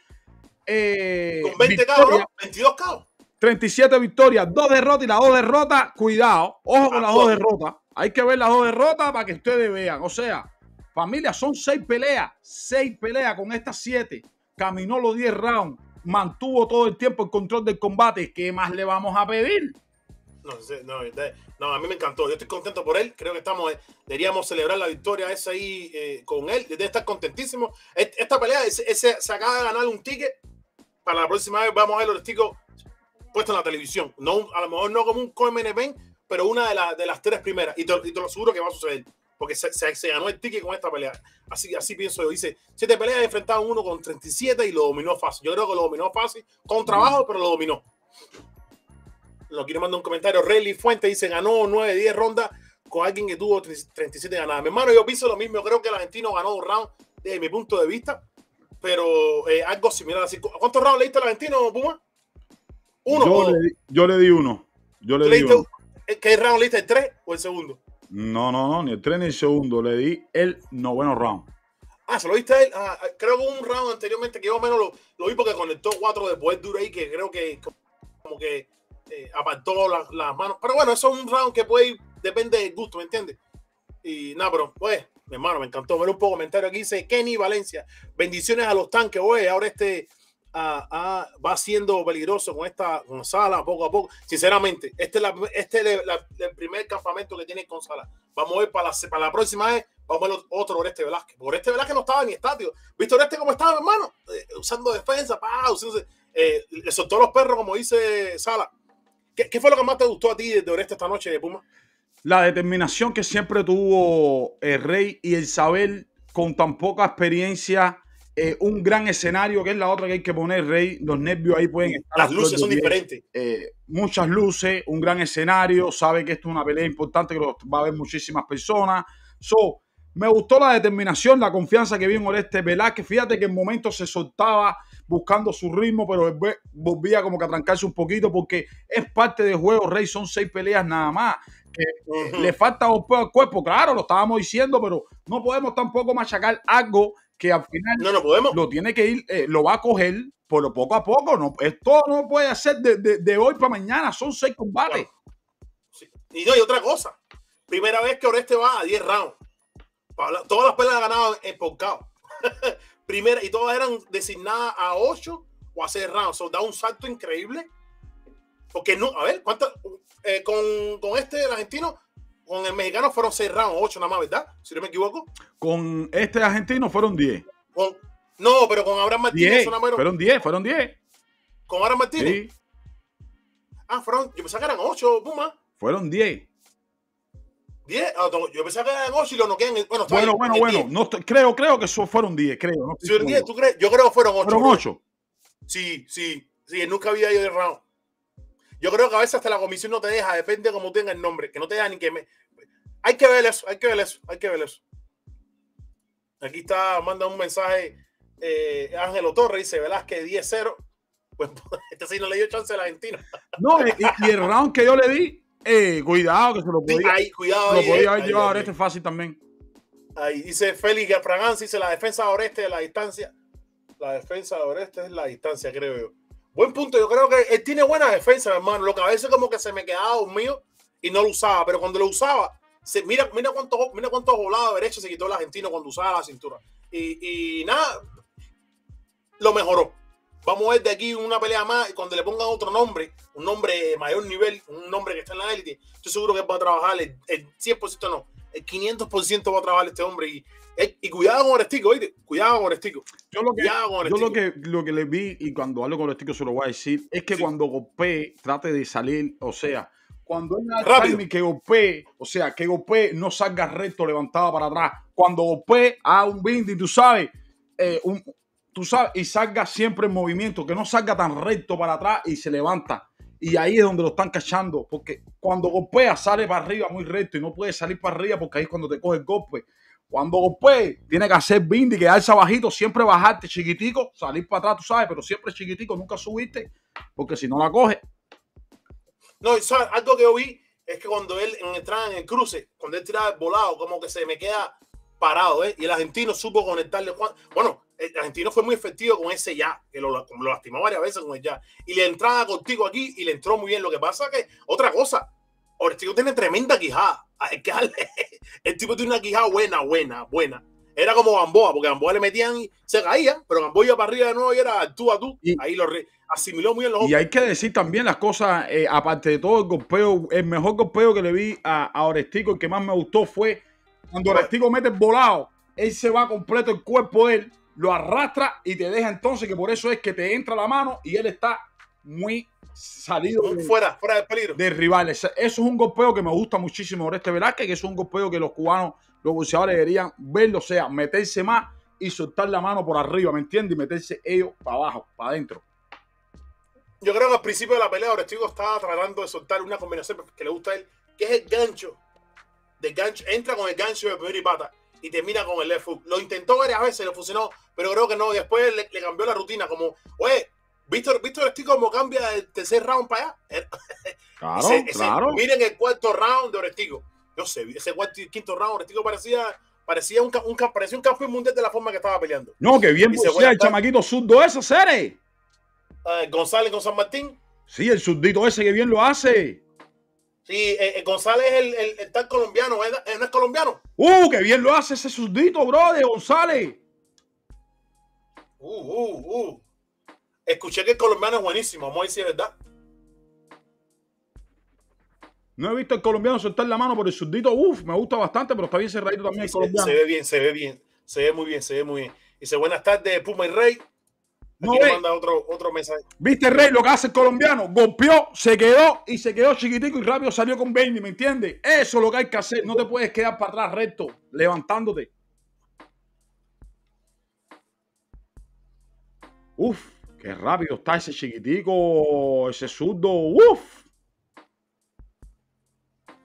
eh, Con 20 victorias, cabos, ¿no? 22 cabos. 37 victorias, dos derrotas y las dos derrotas, cuidado, ojo con las dos Acuerdo. derrotas. Hay que ver las dos derrotas para que ustedes vean. O sea, familia, son seis peleas, seis peleas con estas siete. Caminó los 10 rounds, mantuvo todo el tiempo el control del combate. ¿Qué más le vamos a pedir? No, no, no, a mí me encantó. Yo estoy contento por él. Creo que estamos, eh, deberíamos celebrar la victoria esa ahí eh, con él. Debe estar contentísimo. Est- Esta pelea, ese, ese- se acaba de ganar un ticket. Para la próxima vez vamos a ver los ticos puestos en la televisión. No, a lo mejor no como un Coleman Event, pero una de, las de las tres primeras. Y te, y te lo aseguro que va a suceder. Porque se, se- se ganó el ticket con esta pelea. Así, así pienso yo. Dice, siete peleas enfrentado a uno con 37 y lo dominó fácil. Yo creo que lo dominó fácil, con trabajo, pero lo dominó. Lo quiero mandar un comentario. Rayleigh Fuente dice, ganó 9, 10 rondas con alguien que tuvo 37 ganadas. Mi hermano, yo pienso lo mismo. Yo creo que el argentino ganó dos rounds desde mi punto de vista. Pero eh, algo similar así. ¿Cuántos rounds le diste al argentino, Puma? Uno. Yo o le, di- yo le di uno. Yo le ¿Tú di le diste uno. un- ¿Qué round le diste? ¿El 3 o el segundo? No, no, no, ni el 3 ni el segundo. Le di el noveno round. Ah, se lo diste a él. Ah, creo que un round anteriormente que yo menos lo, vi porque conectó cuatro después duro ahí que creo que como que eh, apartó las, las manos. Pero bueno, eso es un round que puede ir, depende del gusto, ¿me entiendes? Y nada, pero pues, mi hermano, me encantó ver un poco comentario aquí. Dice Kenny Valencia, bendiciones a los tanques, oye, ahora este va siendo peligroso con esta con Sala poco a poco. Sinceramente, este es, este el primer campamento que tiene con Sala. Vamos a ver para la, próxima vez, vamos a ver otro Oreste Velázquez. Oreste Velázquez no estaba ni estático. ¿Viste Oreste cómo estaba, hermano? Eh, usando defensa, pa, usándose- Eh, le soltó los perros, como dice Sala. ¿Qué, ¿Qué, fue lo que más te gustó a ti de Oreste esta noche de Puma? La determinación que siempre tuvo el Rey y el saber con tan poca experiencia, eh, un gran escenario, que es la otra que hay que poner, Rey. Los nervios ahí pueden estar. Las luces son diferentes. Eh, muchas luces, un gran escenario, sabe que esto es una pelea importante, que va a haber muchísimas personas. So, me gustó la determinación, la confianza que vi en Oreste Velázquez. Fíjate que en momentos se soltaba buscando su ritmo, pero después volvía como que a trancarse un poquito porque es parte del juego, Rey. Son seis peleas nada más. Que uh -huh. le falta golpeo al cuerpo, claro, lo estábamos diciendo, pero no podemos tampoco machacar algo que al final no, no podemos. lo tiene que ir, eh, lo va a coger por poco a poco. No, esto no puede ser de, de, de hoy para mañana, son seis combates. Bueno, sí. Y no, y otra cosa, primera vez que Oreste va a 10 rounds. Todas las peleas ganaban en podcast. Primera, y todas eran designadas a 8 o a 6 rounds. So, da un salto increíble. Porque no, a ver, ¿cuántas? Eh, con, con este el argentino, con el mexicano fueron 6 rounds, 8 nada más, ¿verdad? Si no me equivoco. Con este argentino fueron 10. Con, no, pero con Abraham Martínez. 10, fueron 10, fueron 10. ¿Con Abraham Martínez? Sí. Ah, fueron, yo pensaba que eran 8, Puma. Fueron 10. 10, ah, yo pensaba que eran 8 y lo noquean. Bueno, bueno, bueno, bueno. No, creo, creo que eso fueron 10, creo. No 10, ¿tú crees? Yo creo que fueron 8. Fueron 8. Sí, sí, sí, nunca había ido de round. Yo creo que a veces hasta la comisión no te deja, depende de cómo tenga el nombre, que no te deja ni que me. Hay que ver eso, hay que ver eso, hay que ver eso. Aquí está, manda un mensaje eh, Ángelo Torres, dice Velázquez 10-0. Pues este sí no le dio chance al argentino. No, y, y el round que yo le di, eh, cuidado, que se lo podía, ahí, cuidado, lo ahí, podía haber llevado ahí. este fácil también. Ahí dice Félix Fragancia, dice la defensa de Oreste de la distancia. La defensa de Oreste es la distancia, creo yo. Buen punto, yo creo que él tiene buena defensa, hermano. Lo que a veces como que se me quedaba dormido y no lo usaba, pero cuando lo usaba, se, mira, mira cuántos mira cuántos volados derecho se quitó el argentino cuando usaba la cintura. Y, y nada, lo mejoró. Vamos a ver de aquí una pelea más y cuando le pongan otro nombre, un nombre de mayor nivel, un nombre que está en la élite, estoy seguro que va a trabajar el, el 100% no, el 500% va a trabajar este hombre y, y cuidado con Orestico, oíste, cuidado con Orestico. Yo lo que, yo lo que, lo que le vi y cuando hablo con Orestico se lo voy a decir, es que sí. cuando golpee trate de salir, o sea, cuando él timing que golpee, o sea, que golpee no salga recto levantado para atrás, cuando golpee haga un bindi, tú sabes, eh, un, tú sabes, y salga siempre en movimiento, que no salga tan recto para atrás y se levanta. Y ahí es donde lo están cachando, porque cuando golpea sale para arriba muy recto y no puede salir para arriba porque ahí es cuando te coge el golpe. Cuando golpee, tiene que hacer bindi, quedarse bajito, siempre bajarte chiquitico, salir para atrás, tú sabes, pero siempre chiquitico, nunca subiste, porque si no la coge. No, ¿sabes? algo que yo vi es que cuando él entraba en el cruce, cuando él tiraba el volado, como que se me queda parado, ¿eh? Y el argentino supo conectarle. Bueno, el argentino fue muy efectivo con ese ya, que lo, lastimó varias veces con el ya. Y le entraba contigo aquí y le entró muy bien. Lo que pasa que, otra cosa, Ortigo tiene tremenda quijada. Hay que darle, el tipo tiene una quijada buena, buena, buena. Era como Gamboa, porque Gamboa le metían y se caía, pero Gamboa iba para arriba de nuevo y era tú a tú. Y, Ahí lo re, asimiló muy bien los Y hay que decir también las cosas, eh, aparte de todo el golpeo, el mejor golpeo que le vi a, a Orestico, el que más me gustó fue cuando Orestico mete el volado, él se va completo el cuerpo de él, lo arrastra y te deja entonces que por eso es que te entra la mano y él está muy salido de, fuera, fuera del peligro. De rivales. Eso es un golpeo que me gusta muchísimo Oreste Velázquez, que es un golpeo que los cubanos, los boxeadores deberían verlo, o sea, meterse más y soltar la mano por arriba, ¿me entiendes? Y meterse ellos para abajo, para adentro. Yo creo que al principio de la pelea Orestigo estaba tratando de soltar una combinación que le gusta a él, que es el gancho. De gancho, entra con el gancho de primer y pata y termina con el left hook. Lo intentó varias veces, le funcionó, pero creo que no. Después le, le cambió la rutina, como, oye, ¿viste, ¿viste Orestigo cómo cambia el tercer round para allá? Claro, ese, claro. Ese, miren el cuarto round de Orestigo. Yo sé, ese cuarto y quinto round, Orestigo parecía, parecía, un, un, parecía un campeón mundial de la forma que estaba peleando. No, que bien boxea el chamaquito zurdo ese, Cere. Uh, González con San Martín. Sí, el zurdito ese que bien lo hace. Sí, eh, González es el, el, el, tal colombiano, ¿eh? ¿no es colombiano? ¡Uh, qué bien lo hace ese surdito, bro, de González! Uh, uh, uh. Escuché que el colombiano es buenísimo, vamos a decir verdad. No he visto el colombiano soltar la mano por el surdito. Uf, me gusta bastante, pero está bien cerradito también el se, colombiano. Se ve bien, se ve bien. Se ve muy bien, se ve muy bien. Dice, buenas tardes, Puma y Rey. No Aquí manda otro, otro mensaje. ¿Viste, Rey, lo que hace el colombiano? Golpeó, se quedó y se quedó chiquitico y rápido salió con Benny, ¿me entiendes? Eso es lo que hay que hacer. No te puedes quedar para atrás recto, levantándote. Uf, qué rápido está ese chiquitico, ese zurdo. Uf.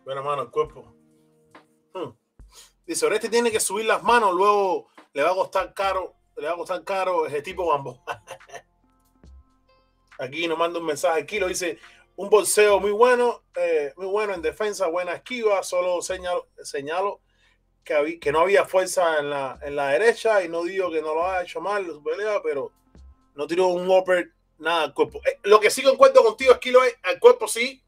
Bueno, mano, el cuerpo. Hmm. Dice, Oreste tiene que subir las manos, luego le va a costar caro, le va a costar caro ese tipo Gambo. Aquí nos manda un mensaje, aquí lo dice, un bolseo muy bueno, eh, muy bueno en defensa, buena esquiva, solo señalo, señalo que, habí- que no había fuerza en la, derecha y no digo que no lo haya hecho mal pelea, pero no tiró un upper nada al cuerpo. Eh, lo que sí concuerdo contigo, Esquilo, es al cuerpo sí,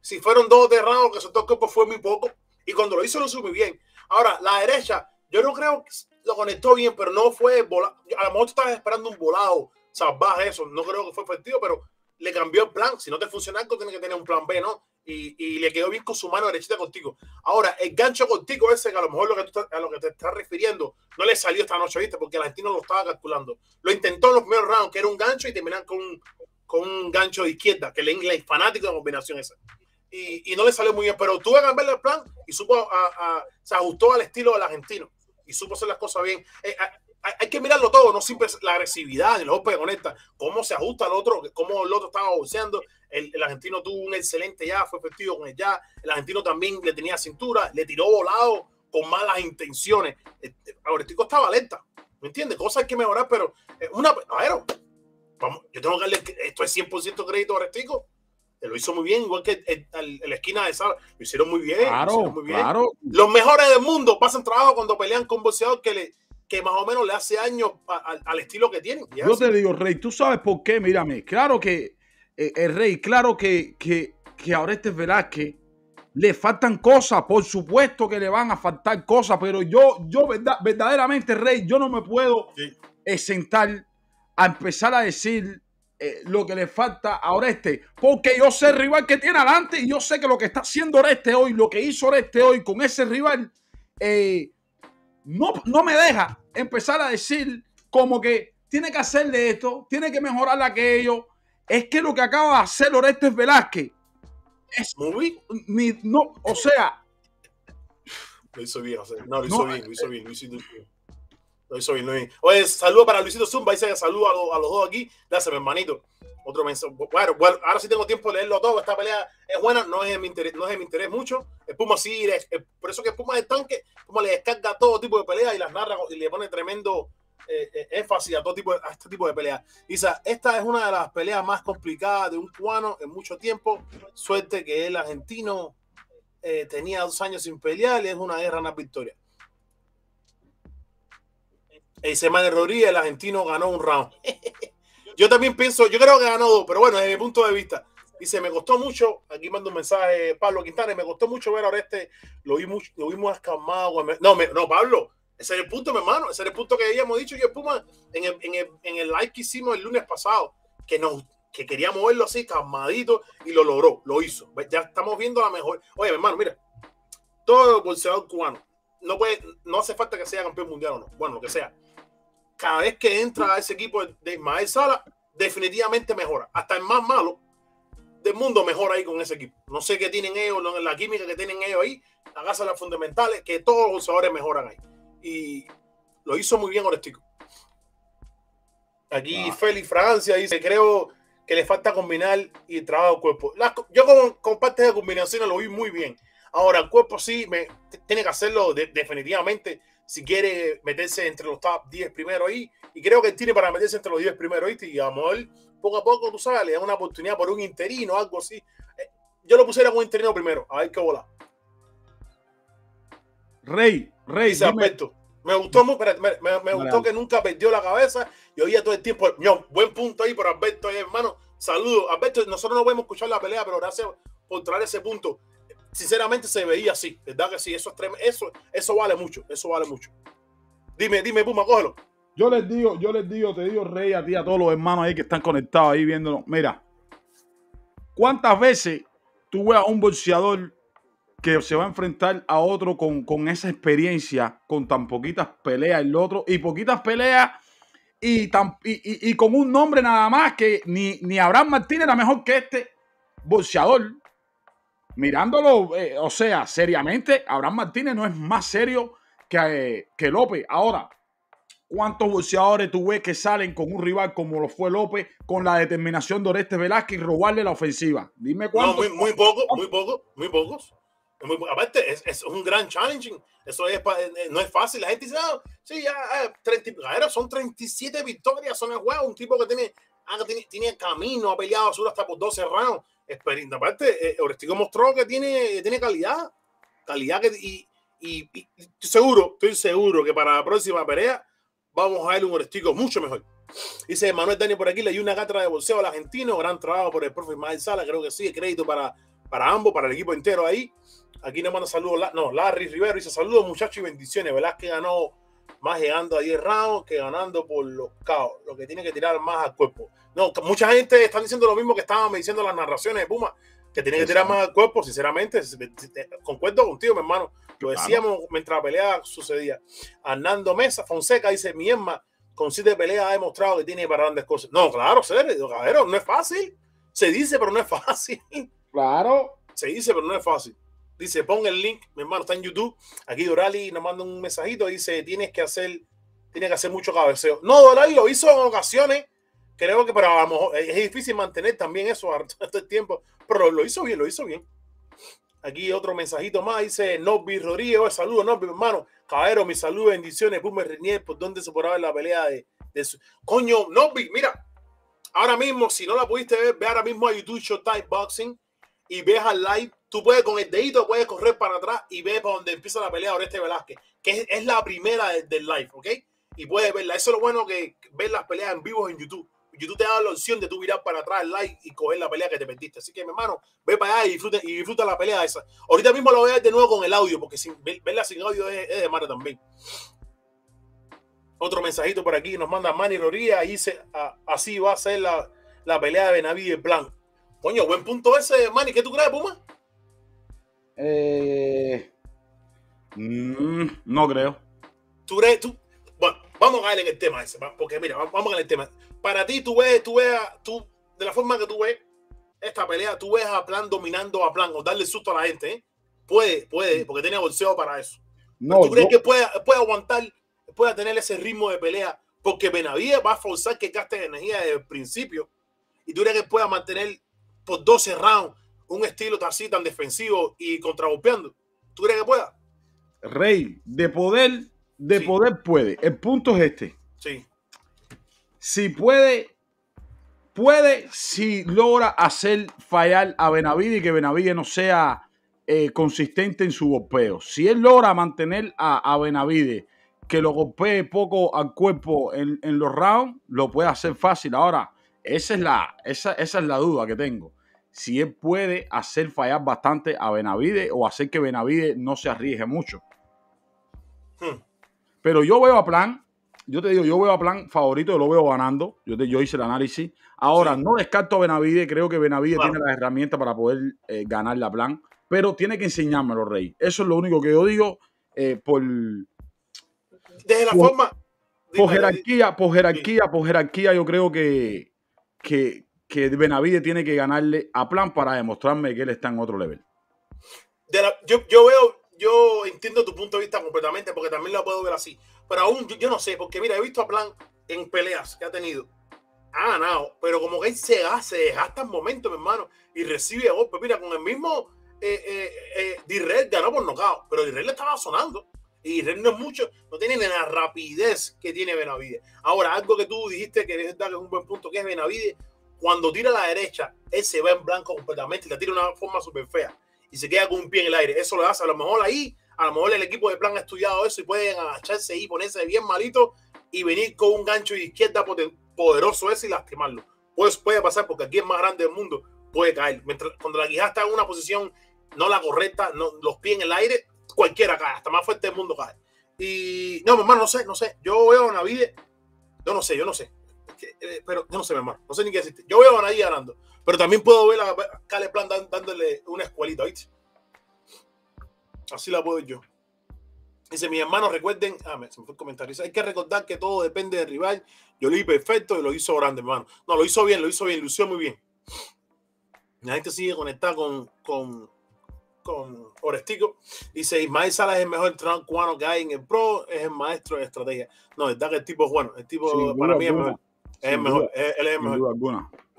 si fueron dos derrados que soltó el cuerpo fue muy poco y cuando lo hizo lo muy bien. Ahora, la derecha, yo no creo que lo conectó bien, pero no fue volado. A lo mejor tú estabas esperando un volado salvaje, eso. No creo que fue efectivo, pero le cambió el plan. Si no te funciona algo, tiene que tener un plan B, ¿no? Y, y le quedó bien con su mano derechita contigo. Ahora, el gancho contigo ese, que a lo mejor lo que tú a lo que te estás refiriendo, no le salió esta noche, ¿viste? Porque el argentino lo estaba calculando. Lo intentó en los primeros rounds, que era un gancho, y terminan con, un- con un gancho de izquierda, que el inglés fanático de combinación esa y, y no le salió muy bien, pero tuvo que cambiarle el plan y supo, a- a- se ajustó al estilo del argentino y supo hacer las cosas bien. Eh, hay, hay que mirarlo todo, no siempre la agresividad golpes que conecta, cómo se ajusta al otro, cómo el otro estaba boxeando. El, el argentino tuvo un excelente ya, fue efectivo con el ya. El argentino también le tenía cintura, le tiró volado con malas intenciones. Eh, eh, Auretico estaba alerta, ¿me entiendes? Cosas hay que mejorar, pero eh, una. A ver, vamos, yo tengo que darle, esto es 100% crédito a Auretico lo hizo muy bien, igual que el, el- el- la esquina de Sara. Lo hicieron muy bien. lo hicieron muy bien. claro. Los mejores del mundo pasan trabajo cuando pelean con boxeador que, le, que más o menos le hace años a- al- al estilo que tienen. Yo así. te digo, Rey, tú sabes por qué, mírame. Claro que, eh, el Rey, claro que, que, que a Orestes Velázquez le faltan cosas, por supuesto que le van a faltar cosas, pero yo, yo verdad, verdaderamente, Rey, yo no me puedo Sí. eh, sentar a empezar a decir eh, lo que le falta a Oreste, porque yo sé el rival que tiene adelante y yo sé que lo que está haciendo Oreste hoy, lo que hizo Oreste hoy con ese rival, eh, no, no me deja empezar a decir como que tiene que hacerle esto, tiene que mejorar aquello. Es que lo que acaba de hacer Orestes Velázquez es Muy ni, no, o sea, Lo hizo bien, José. No, lo hizo No, bien, lo hizo bien, lo hizo bien. Lo lo hizo bien. Oye, saludo para Luisito Zumba, dice saludo a, los- a los dos aquí. Gracias, mi hermanito. Otro mensaje. Bueno, bueno, ahora sí tengo tiempo de leerlo todo. Esta pelea es buena, no es de mi interés, no es de mi interés mucho. Puma sí, es- es- por eso que Puma es tanque, Puma le descarga todo tipo de peleas y las narra y le pone tremendo eh, eh, énfasis a todo tipo de- a este tipo de peleas. Dice, esta es una de las peleas más complicadas de un cubano en mucho tiempo. Suerte que el argentino eh, tenía dos años sin pelear y es una guerra, una victoria. Ese Manuel Rodríguez, el argentino, ganó un round. yo también pienso, yo creo que ganó dos, pero bueno, desde mi punto de vista. Dice, me costó mucho, aquí mando un mensaje Pablo Quintana, me costó mucho ver a Oreste, lo vi, mucho, lo vi muy escamado. No, no, Pablo, ese es el punto, mi hermano, ese es el punto que habíamos dicho yo, Puma, en el, en, el, en el live que hicimos el lunes pasado, que nos que queríamos verlo así, calmadito, y lo logró, lo hizo. Ya estamos viendo la mejor. Oye, mi hermano, mira, todo boxeador cubano, no puede, no hace falta que sea campeón mundial o no, bueno, lo que sea. Cada vez que entra a ese equipo de Ismael Sala, definitivamente mejora. Hasta el más malo del mundo mejora ahí con ese equipo. No sé qué tienen ellos, la química que tienen ellos ahí, hágase las fundamentales, que todos los boxeadores mejoran ahí. Y lo hizo muy bien Orestico. Aquí Ah. Félix Francia dice, creo que le falta combinar y trabajo cuerpo. Las yo con, con partes de combinaciones lo vi muy bien. Ahora, el cuerpo sí me, tiene que hacerlo de- definitivamente si quiere meterse entre los top 10 primero ahí. Y creo que tiene para meterse entre los 10 primero ¿viste? Y a poco a poco, tú sabes, le da una oportunidad por un interino o algo así. Eh, Yo lo pusiera como interino primero, a ver qué bola. Rey, Rey, Dice Alberto. Me gustó, me, me- me gustó que nunca perdió la cabeza y oía todo el tiempo. No, buen punto ahí por Alberto, ahí, hermano. Saludos. Alberto, nosotros no podemos escuchar la pelea, pero gracias por traer ese punto. Sinceramente se veía así, ¿verdad que sí? Eso, es eso, eso vale mucho, eso vale mucho. Dime, dime, Puma, cógelo. Yo les digo, yo les digo, te digo, Rey, a ti, a todos los hermanos ahí que están conectados ahí viéndonos. Mira, ¿cuántas veces tú ves a un boxeador que se va a enfrentar a otro con, con esa experiencia, con tan poquitas peleas el otro, y poquitas peleas y, tam- y, y- y con un nombre nada más que ni, ni Abraham Martínez era mejor que este boxeador. Mirándolo, eh, o sea, seriamente, Abraham Martínez no es más serio que, eh, que López. Ahora, ¿cuántos boxeadores tú ves que salen con un rival como lo fue López, con la determinación de Oreste Velázquez y robarle la ofensiva? Dime No, cuántos. muy, muy poco, muy poco, muy pocos. Muy po- aparte, es, es un gran challenging. Eso es eh, no es fácil. La gente dice, ah, sí, ya, eh, 30 y- Gaero, son 37 victorias, son el juego. Un tipo que tiene, ah, que tiene, tiene camino, ha peleado sur hasta por 12 rounds. Experiencia. Aparte, eh, Orestigo mostró que tiene, tiene calidad. Calidad que, y, y, y- seguro, estoy seguro que para la próxima pelea vamos a ver un Orestigo mucho mejor. Dice Manuel Dani por aquí, le dio una cátedra de boxeo al argentino, gran trabajo por el profe Ismael Sala, creo que sí, crédito para, para ambos, para el equipo entero ahí. Aquí nos manda saludos, no, Larry Rivero dice saludos muchachos y bendiciones, ¿verdad? Que ganó más llegando a 10 rounds que ganando por los caos, lo que tiene que tirar más al cuerpo. No, mucha gente está diciendo lo mismo que estaban diciendo las narraciones de Puma, que tiene que tirar más al cuerpo, sinceramente, concuerdo contigo, mi hermano. Lo Claro. decíamos mientras la pelea sucedía. Hernando Mesa, Fonseca dice, mi Emma, con siete peleas ha demostrado que tiene para grandes cosas. No, claro, serio, cabrero, no es fácil. Se dice, pero no es fácil. Claro. Se dice, pero no es fácil. Dice, pon el link, mi hermano, está en YouTube. Aquí Dorali nos manda un mensajito, dice, tienes que hacer, tienes que hacer mucho cabeceo. No, Dorali lo hizo en ocasiones. Creo que para a lo mejor es difícil mantener también eso a todo el tiempo, pero lo hizo bien, lo hizo bien. Aquí otro mensajito más, dice Nobby Rodríguez, saludos, Nobby, hermano. Caballero, mi salud, bendiciones, Puma Renier, por dónde se podrá ver la pelea de, de su... Coño, Nobby, mira, ahora mismo, si no la pudiste ver, ve ahora mismo a YouTube Showtime Boxing y ves al live, tú puedes con el dedito, puedes correr para atrás y ves para donde empieza la pelea de Oreste Velázquez, que es, es la primera de- del live, ¿ok? Y puedes verla. Eso es lo bueno que ver las peleas en vivo en YouTube. YouTube te da la opción de tú mirar para atrás el live y coger la pelea que te perdiste. Así que, mi hermano, ve para allá y disfruta, y disfruta la pelea esa. Ahorita mismo lo voy a ver de nuevo con el audio, porque sin, ver- verla sin audio es, es de madre también. Otro mensajito por aquí nos manda Manny Rodríguez. Y dice: "A- Así va a ser la, la pelea de Benavides Plan. Coño, buen punto ese, Manny. ¿Qué tú crees, Puma? Eh, mm, no creo. ¿Tú crees? Tú? Bueno, vamos a caer en el tema ese, porque mira, va- vamos a caer en el tema. Para ti, tú ves, tú ves, tú, de la forma que tú ves esta pelea, tú ves a Plan dominando a Plan o darle susto a la gente, ¿eh? Puede, puede, porque tiene bolseo para eso. No, ¿Tú crees que puede, puede aguantar, puede tener ese ritmo de pelea? Porque Benavides va a forzar que gaste energía desde el principio. ¿Y tú crees que pueda mantener por 12 rounds un estilo así tan defensivo y contragolpeando? ¿Tú crees que pueda? Rey, de poder, de Sí. poder puede. El punto es este. Sí. Si puede, puede si logra hacer fallar a Benavides y que Benavides no sea eh, consistente en su golpeo. Si él logra mantener a, a Benavides que lo golpee poco al cuerpo en, en los rounds, lo puede hacer fácil. Ahora, esa es, la, esa, esa es la duda que tengo. Si él puede hacer fallar bastante a Benavides o hacer que Benavides no se arriesgue mucho. Hmm. Pero yo veo a Plan, yo te digo, yo veo a Plan favorito, yo lo veo ganando. Yo, te- yo hice el análisis. Ahora, Sí. no descarto a Benavides, creo que Benavides Claro. tiene las herramientas para poder eh, ganar la Plan, pero tiene que enseñármelo, Rey. Eso es lo único que yo digo eh, por, Desde la Por- forma. por Dime, jerarquía, por jerarquía, por jerarquía, yo creo que, que, que Benavides tiene que ganarle a Plan para demostrarme que él está en otro la- yo, yo veo, yo entiendo tu punto de vista completamente, porque también lo puedo ver así. Pero aún yo, yo no sé, porque mira, he visto a Plan en peleas que ha tenido. Ha ganado, pero como que él se, se desgasta en momentos, mi hermano, y recibe golpes. Mira, con el mismo eh, eh, eh, Dirrell ganó por nocaut, pero Dirrell le estaba sonando. Y Dirrell no es mucho, no tiene ni la rapidez que tiene Benavides. Ahora, algo que tú dijiste que es verdad que es un buen punto, que es Benavides, cuando tira a la derecha, él se va en blanco completamente y la tira de una forma súper fea y se queda con un pie en el aire. Eso lo hace. A lo mejor ahí, a lo mejor el equipo de plan ha estudiado eso y pueden agacharse y ponerse bien malito y venir con un gancho de izquierda poderoso ese y lastimarlo. Pues puede pasar porque aquí es más grande del mundo, puede caer. Mientras, cuando la quijada está en una posición no la correcta, no, los pies en el aire, cualquiera cae, hasta más fuerte del mundo cae. Y no, mi hermano, no sé, no sé. Yo veo a Navide, yo no sé, yo no sé. Eh, pero yo no sé, mi hermano, no sé ni qué decirte. Yo veo a Navide ganando, pero también puedo ver a Cale Plan dan- dándole una escuelita, ¿viste? Así la puedo ver yo. Dice, mis hermanos, recuerden, ah, me, se me fue el comentario. Dice, hay que recordar que todo depende del rival. Yo lo hice perfecto y lo hizo grande, hermano. No, lo hizo bien, lo hizo bien, lució muy bien. La gente sigue conectada con, con, con Orestico. Dice, Ismael Salas es el mejor entrenador cubano que hay en el pro, es el maestro de estrategia. No, es verdad que el tipo es bueno. El tipo Sin para mí es mejor. Es el mejor. duda. Él, es el mejor.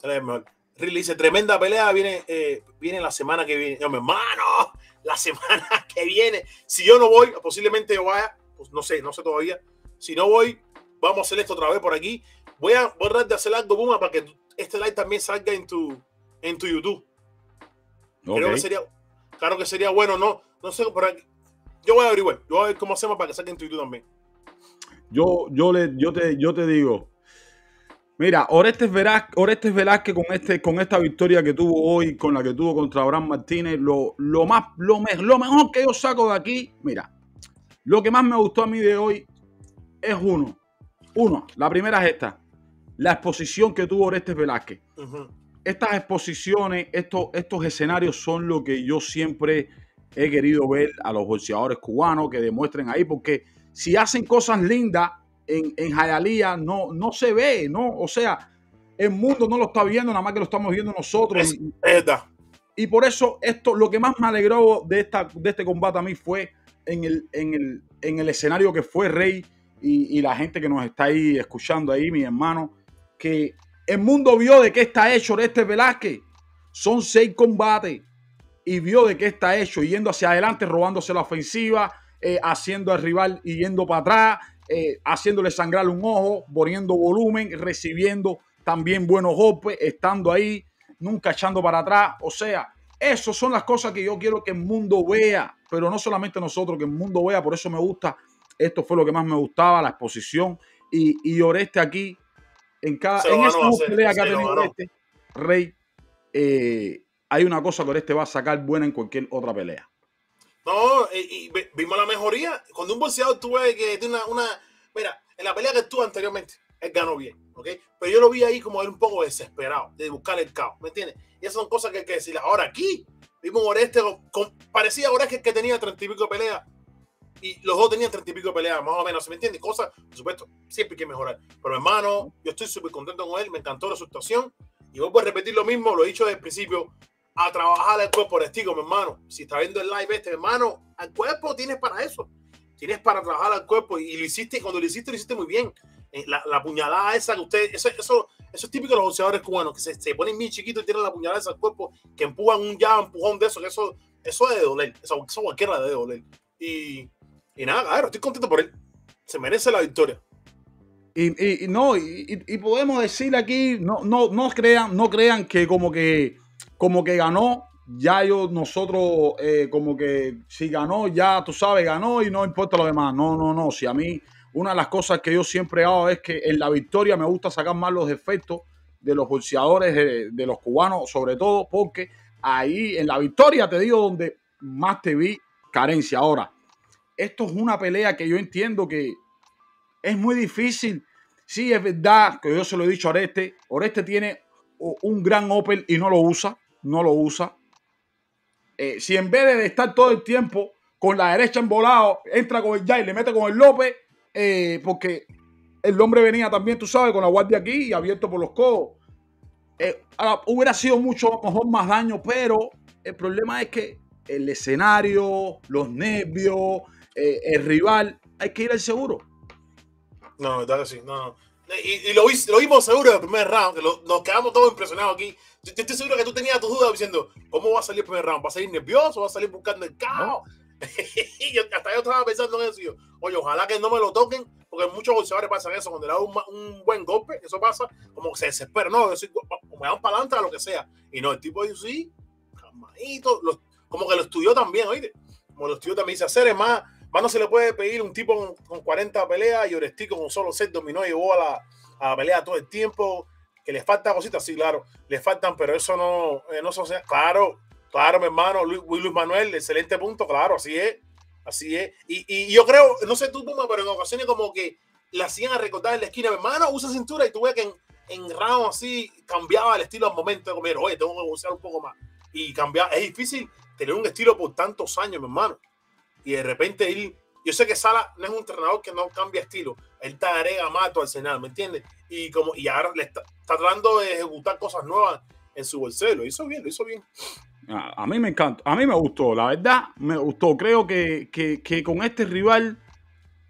Él es el mejor. Ridley dice, tremenda pelea viene, eh, viene la semana que viene. Yo, mi hermano, la semana que viene. Si yo no voy, posiblemente yo vaya, pues no sé, no sé todavía. Si no voy, vamos a hacer esto otra vez por aquí. Voy a borrar de hacer algo, Puma, para que este live también salga en tu, en tu YouTube. Creo Ok. que sería, claro que sería bueno, no, no sé, por aquí. Yo voy a averiguar, yo voy a ver cómo hacemos para que salga en tu YouTube también. Yo, yo, le, yo, te, yo te digo, mira, Orestes Velázquez, Orestes Velázquez con, este, con esta victoria que tuvo hoy, con la que tuvo contra Abraham Martínez, lo, lo, más, lo, me- lo mejor que yo saco de aquí, mira, lo que más me gustó a mí de hoy es uno. Uno, la primera es esta, la exposición que tuvo Orestes Velázquez. Estas exposiciones, estos, estos escenarios son lo que yo siempre he querido ver a los boxeadores cubanos que demuestren ahí, porque si hacen cosas lindas en, en Hialeah, no, no se ve, ¿no? O sea, el mundo no lo está viendo, nada más que lo estamos viendo nosotros. Es. Y por eso esto, lo que más me alegró de, esta, de este combate a mí fue en el, en el, en el escenario que fue Rey y, y la gente que nos está ahí escuchando ahí, mi hermano, que el mundo vio de qué está hecho este Velázquez. Son seis combates y vio de qué está hecho, yendo hacia adelante, robándose la ofensiva, eh, haciendo al rival y yendo para atrás, eh, haciéndole sangrar un ojo, poniendo volumen, recibiendo también buenos golpes, estando ahí, nunca echando para atrás. O sea, esas son las cosas que yo quiero que el mundo vea, pero no solamente nosotros, que el mundo vea. Por eso me gusta, esto fue lo que más me gustaba, la exposición. Y, y Oreste aquí, en cada en se- peleas que ha tenido. Oreste, Rey, eh, hay una cosa que Oreste va a sacar buena en cualquier otra pelea. No, y, y vimos la mejoría. Cuando un boxeador tú ves que tiene una, una. Mira, en la pelea que estuvo anteriormente, él ganó bien, ¿ok? Pero yo lo vi ahí como él un poco desesperado de buscar el caos, ¿me entiendes? Y esas son cosas que hay que decirle. Ahora aquí, vimos Oreste, con- parecía Oreste que tenía treinta y pico de peleas. Y los dos tenían treinta y pico de peleas, más o menos, ¿me entiendes? Cosas, por supuesto, siempre hay que mejorar. Pero hermano, yo estoy súper contento con él, me encantó su actuación. Y vuelvo a repetir lo mismo, lo he dicho desde el principio, a trabajar el cuerpo estico, mi hermano. Si está viendo el live este, mi hermano, al cuerpo tienes para eso. Tienes para trabajar al cuerpo y, lo hiciste, cuando lo hiciste, lo hiciste muy bien. Eh, La, la puñalada esa que usted, eso, eso, eso es típico de los boxeadores cubanos, que se, se ponen bien chiquitos y tienen la puñalada esa al cuerpo, que empujan un ya, empujón de eso, que eso, eso es de doler. Eso, eso cualquiera debe doler. Y, y nada, claro, estoy contento por él. Se merece la victoria. Y, y- no, y- y podemos decir aquí, no, no, no crean, no crean que como que como que ganó, ya yo, nosotros, eh, como que si ganó, ya tú sabes, ganó y no importa lo demás. No, no, no. Si a mí, una de las cosas que yo siempre hago es que en la victoria me gusta sacar más los efectos de los boxeadores, de, de los cubanos, sobre todo, porque ahí en la victoria te digo donde más te vi carencia. Ahora, esto es una pelea que yo entiendo que es muy difícil. Sí, es verdad que yo se lo he dicho a Oreste. Oreste tiene un gran Opel y no lo usa. No lo usa. Eh, si en vez de estar todo el tiempo con la derecha embolado, entra con el ya y le mete con el López, eh, porque el hombre venía también, tú sabes, con la guardia aquí y abierto por los codos. Eh, hubiera sido mucho mejor más daño, pero el problema es que el escenario, los nervios, el rival, hay que ir al seguro. No, verdad que sí. No, no. Y, y lo, lo vimos seguro en el primer round, que lo- nos quedamos todos impresionados aquí. Yo, yo estoy seguro que tú tenías tus dudas diciendo, ¿cómo va a salir el primer round? ¿Va a salir nervioso? ¿Va a salir buscando el caos? y yo, hasta yo estaba pensando en eso. y yo, Oye, ojalá que no me lo toquen, porque muchos boxeadores pasan eso. Cuando le dan un, un buen golpe, eso pasa, como que se desespera. No, yo soy, me dan para adelante a lo que sea. Y no, el tipo dice, sí, calmadito. lo- como que lo estudió también, oíste. Como lo estudió también. Dice, hacer es más, más no se le puede pedir un tipo con, con 40 peleas y Orestico con solo 6 dominó y llevó a la, a la pelea todo el tiempo. Que le faltan cositas, sí, claro, le faltan, pero eso no, eh, no son, claro, claro, mi hermano, Luis, Luis Manuel, excelente punto, claro, así es, así es. Y, yo creo, no sé tú, Puma, pero en ocasiones como que la hacían a recordar en la esquina, mi hermano, usa cintura y tú ves que en, en round así cambiaba el estilo al momento de comer, oye, tengo que usar un poco más. Y cambiar, es difícil tener un estilo por tantos años, mi hermano. Y de repente ir yo sé que Sala no es un entrenador que no cambia estilo. Él te agrega más a tu arsenal, ¿me entiendes? Y como y ahora le está, está tratando de ejecutar cosas nuevas en su bolsillo. Lo hizo bien, lo hizo bien. A, a mí me encanta, a mí me gustó, la verdad, me gustó. Creo que, que- que con este rival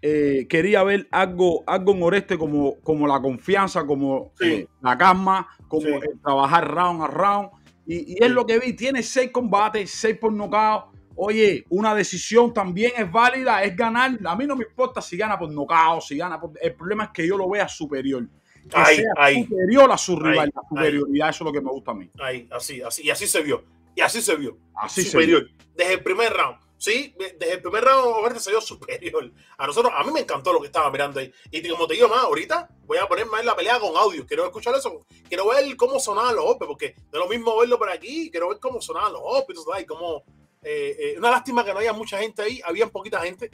eh, quería ver algo, algo en Oreste como, como la confianza, como Sí. eh, la calma, como Sí. el trabajar round a round. Y, y es Sí. lo que vi, tiene seis combates, seis por nocaut. Oye, una decisión también es válida, es ganar. A mí no me importa si gana por nocaut, si gana por... El problema es que yo lo vea superior. Que sea ahí. superior a su rival, la superioridad, eso es lo que me gusta a mí. Ahí, así, así. Y así se vio. Y así se vio. Así se superior. Desde el primer round. Sí, de- desde el primer round Oreste se vio superior. A nosotros, a mí me encantó lo que estaba mirando ahí. Y como te digo más, ahorita voy a poner más la pelea con audio. Quiero escuchar eso. Quiero ver cómo sonaban los golpes, porque no es lo mismo verlo por aquí. Quiero ver cómo sonaban los golpes. ¿sabes? Cómo, eh, eh, una lástima que no haya mucha gente ahí. Había poquita gente.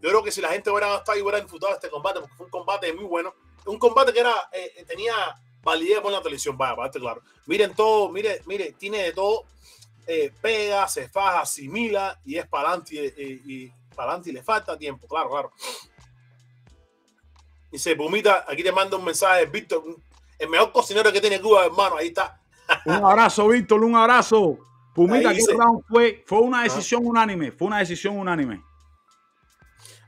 Yo creo que si la gente hubiera estado y hubiera disfrutado este combate, porque fue un combate muy bueno. Un combate que era eh, tenía validez por la televisión, vaya, para claro. Miren todo, mire, mire, tiene de todo. eh, pega, se faja, asimila y es para adelante y, y para adelante y le falta tiempo, claro, claro. Dice, Pumita, aquí te mando un mensaje, Víctor, el mejor cocinero que tiene Cuba, hermano, ahí está. Un abrazo, Víctor, un abrazo. Pumita, Ahí ¿qué round fue? Fue una decisión unánime, fue una decisión unánime.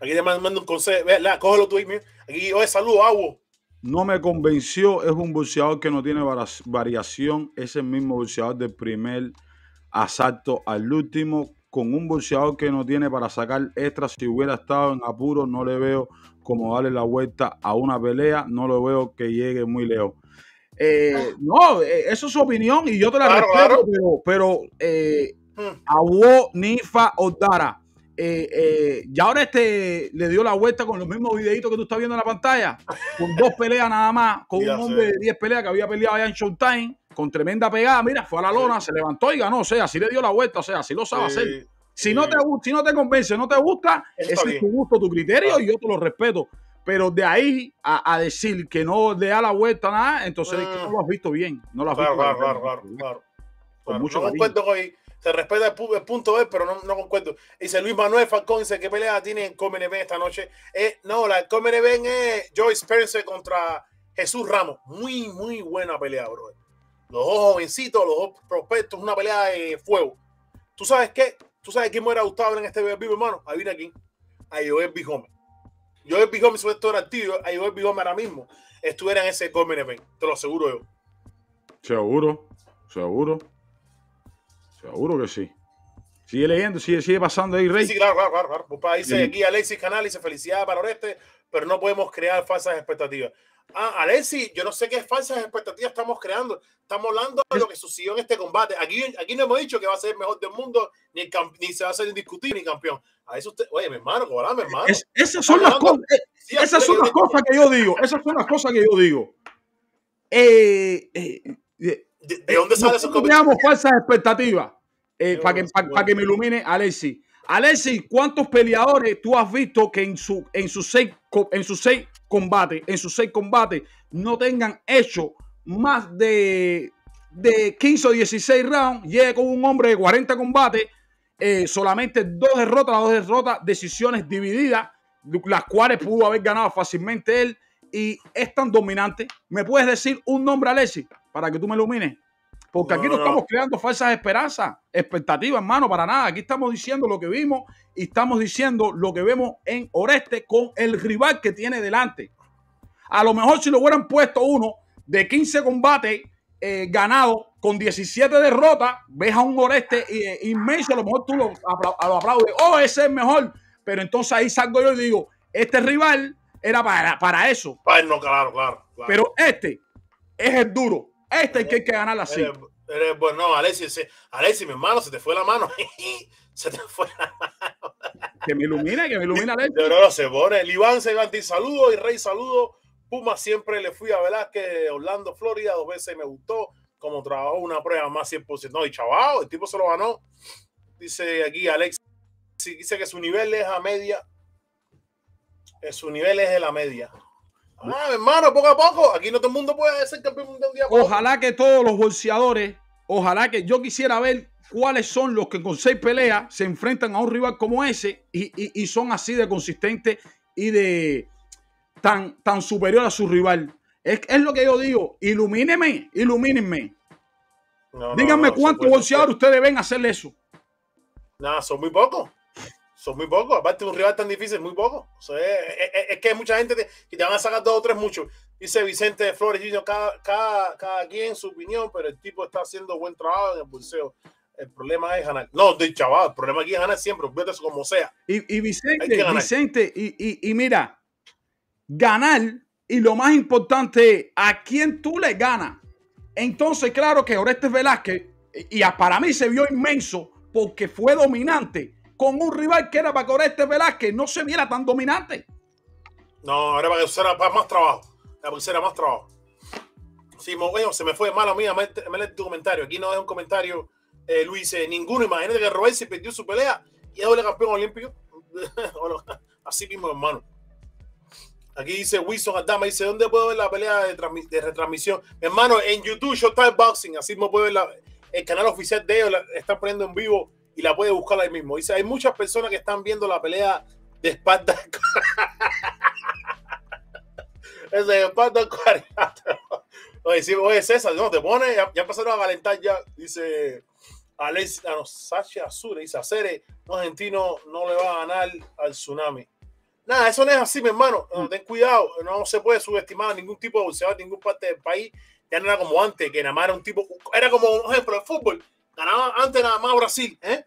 Aquí te mando un consejo, la, cógelo tú. Aquí, oye, saludos, Agua. No me convenció, es un boxeador que no tiene variación, es el mismo boxeador del primer asalto al último, con un boxeador que no tiene para sacar extra. Si hubiera estado en apuro, no le veo como darle la vuelta a una pelea, no lo veo que llegue muy lejos. Eh, no, eh, eso es su opinión y yo te la Claro, respeto, claro. pero, pero eh, Hmm. Awo Nifa Odara. Eh, eh, ya ahora este le dio la vuelta con los mismos videitos que tú estás viendo en la pantalla, con dos peleas nada más, con Ya un sé. hombre de 10 peleas que había peleado allá en Showtime, con tremenda pegada. Mira, fue a la lona, se levantó y ganó. O sea, así le dio la vuelta, o sea, así lo sabe hacer. Si no, te, si no te convence, no te gusta, ese es tu gusto, tu criterio Ah. y yo te lo respeto. Pero de ahí a, a decir que no le da la vuelta nada, entonces es que Mm. no lo has visto bien. No lo has Claro, visto claro, bien. claro, claro, claro. Con Claro, mucho no concuerdo con se respeta el, pu- el punto él, pero no, no concuerdo. Dice Luis Manuel Falcón, dice, ¿qué pelea tiene en Event esta noche? Eh, no, la Event es Joyce Spencer contra Jesús Ramos. Muy, muy buena pelea, bro. Los dos jovencitos, los dos prospectos, una pelea de fuego. ¿Tú sabes qué? ¿Tú sabes quién me hubiera gustado en este vivo, hermano? Adivina quién. A Joel B. Homer. Joel B. Homer, si esto era activo, a Joel B. Homer ahora mismo estuviera en ese Comen Event. Te lo aseguro yo. Seguro, seguro. Seguro que sí. Sigue leyendo, sigue, sigue pasando ahí, Rey. Sí, claro, claro, claro. claro. Papá dice aquí Alexis Canal dice felicidades para Oreste, pero no podemos crear falsas expectativas. Ah, Alexis, yo no sé qué falsas expectativas estamos creando. Estamos hablando de lo que sucedió en este combate. Aquí, aquí no hemos dicho que va a ser el mejor del mundo, ni, el ni se va a hacer indiscutible, ni campeón. A eso usted, oye, mi hermano, cobrame, hermano. Es- esas son las cosas. eh, Sí, Esas sí, son las cosas que yo digo. Esas son las cosas que yo digo. Eh, eh, eh, ¿De, de dónde sale esos comentarios? falsas expectativas. Eh, para que, pa- pa' que me ilumine Alexis. Alexis, ¿cuántos peleadores tú has visto que en, su, en, sus seis, en sus seis combates, en sus seis combates, no tengan hecho más de, de 15 o 16 rounds? Llegue con un hombre de 40 combates, eh, solamente dos derrotas, dos derrotas, decisiones divididas, las cuales pudo haber ganado fácilmente él. Y es tan dominante. ¿Me puedes decir un nombre, Alexis, para que tú me ilumines? Porque aquí no, No, no. estamos creando falsas esperanzas, expectativas, hermano, para nada. Aquí estamos diciendo lo que vimos y estamos diciendo lo que vemos en Oreste con el rival que tiene delante. A lo mejor si lo hubieran puesto uno de 15 combates eh, ganados con 17 derrotas, ves a un Oreste eh, inmenso, a lo mejor tú lo, lo aplaudes, oh, ese es el mejor. Pero entonces ahí salgo yo y digo, este rival era para, para eso. Ay, no, claro, claro. claro. Pero este es el duro. Este es el que hay que ganar así. Eres, eres bueno, no, Alexis, Alexis, mi hermano, se te fue la mano. se te fue la mano. Que me ilumine, que me ilumine Alexis. De verdad se pone. El Iván Cervantes, saludo y Rey, saludo. Puma siempre le fui a Velázquez, Orlando, Florida, dos veces me gustó. Como trabajó una prueba más 100%. No, y chaval, el tipo se lo ganó. Dice aquí Alex, sí, dice que su nivel es a media. Que su nivel es de la media. Ah, hermano, poco a poco. Aquí no todo el mundo puede ser campeón mundial de un día. Ojalá que todos los bolseadores, ojalá que yo quisiera ver cuáles son los que con seis peleas se enfrentan a un rival como ese y, y- y son así de consistentes y de tan, tan superior a su rival. Es, es lo que yo digo. Ilumíneme, ilumínenme. No, Díganme no, cuántos boxeadores ustedes ven hacerle eso. Nada, son muy pocos. Son muy pocos. Aparte un rival tan difícil, muy pocos. O sea, es, es- es que hay mucha gente te- que te van a sacar dos o tres muchos. Dice Vicente Flores Jr., cada, cada, cada quien su opinión, pero el tipo está haciendo buen trabajo en el boxeo. El problema es ganar. No, de chaval, el problema aquí es ganar siempre, vete eso como sea. Y, y Vicente. Vicente, y, y- y mira, ganar, y lo más importante es a quién tú le ganas. Entonces, claro que Orestes Velázquez, y a- para mí se vio inmenso porque fue dominante con un rival que era para que Orestes Velázquez no se viera tan dominante. No, ahora para que usara para más trabajo. La pulsera más trabajo. Sí, bueno, se me fue mala mía. Me, me lee tu comentario. Aquí no es un comentario, eh, Luis. eh, ninguno. Imagínate que Robert perdió su pelea y es doble campeón olímpico. Así mismo, hermano. Aquí dice Wilson Adama, dice, ¿dónde puedo ver la pelea de, transmi- de retransmisión? Mi hermano, en YouTube, Showtime Boxing, así mismo puede ver el canal oficial de ellos, la están poniendo en vivo y la puede buscar ahí mismo. Dice, hay muchas personas que están viendo la pelea de espalda. Es de espalda 40. Oye, sí, oye, César, no, te pone, ya, ya empezaron a calentar ya, dice Alex, ah, no, Sacha Azure, dice, Acere, un argentino no le va a ganar al tsunami. Nada, eso no es así, mi hermano. No, ten cuidado, no se puede subestimar a ningún tipo de boxeador, ningún parte del país. Ya no era como antes, que nada más era un tipo, era como un ejemplo de fútbol. Ganaba antes nada más Brasil, ¿eh?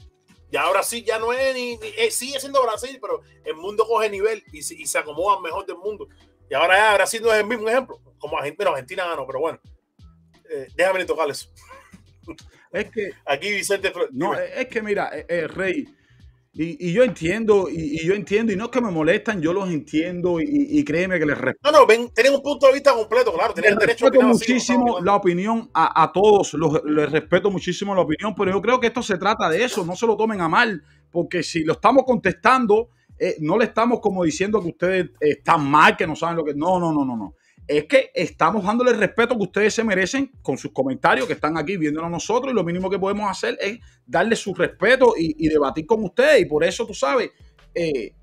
Ya Brasil ya no es ni, ni- eh, sigue siendo Brasil, pero el mundo coge nivel y, se- y se acomoda mejor del mundo. Y ahora ya Brasil no es el mismo ejemplo, como Argentina, Argentina ganó, pero bueno, eh, déjame ni tocar eso. Es que Aquí Vicente. No, es que mira, eh, eh, Rey, y, y yo entiendo, y, y yo entiendo, y no es que me molestan, yo los entiendo, y, y créeme que les respeto. no, no, ven, tienen un punto de vista completo, claro, tienen Les derecho a respeto opinar así, no muchísimo estamos la opinión a, a todos, los- les respeto muchísimo la opinión, pero yo creo que esto se trata de eso, no se lo tomen a mal, porque si lo estamos contestando, eh, no le estamos como diciendo que ustedes están mal, que no saben lo que... No, no, no, no, no. Es que estamos dándole el respeto que ustedes se merecen con sus comentarios que están aquí viéndonos nosotros y lo mínimo que podemos hacer es darle su respeto y, y debatir con ustedes y por eso, tú sabes, eh,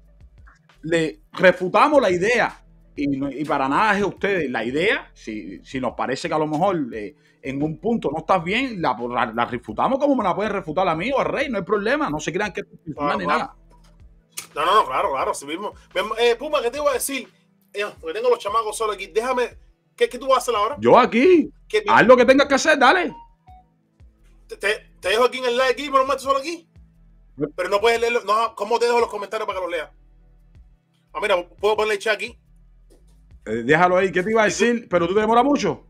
le refutamos la idea y, no- y para nada es de ustedes. La idea, si, si nos parece que a lo mejor eh, en un punto no estás bien, la, la, la refutamos como me la pueden refutar a mí o al rey, no hay problema. No se crean que personal ni nada. No, no, no, claro, claro, así mismo. Eh, Puma, ¿qué te iba a decir? Porque tengo los chamacos solo aquí. Déjame, ¿qué, qué tú vas a hacer ahora? Yo aquí, ¿Qué- haz lo que tengas que hacer, dale. te, te- te dejo aquí en el live aquí, me lo meto solo aquí. Pero no puedes leerlo. No, ¿Cómo te dejo los comentarios para que los leas? Ah, mira, puedo ponerle el chat aquí. Eh, déjalo ahí, ¿qué te iba a decir? Pero tú te demoras mucho.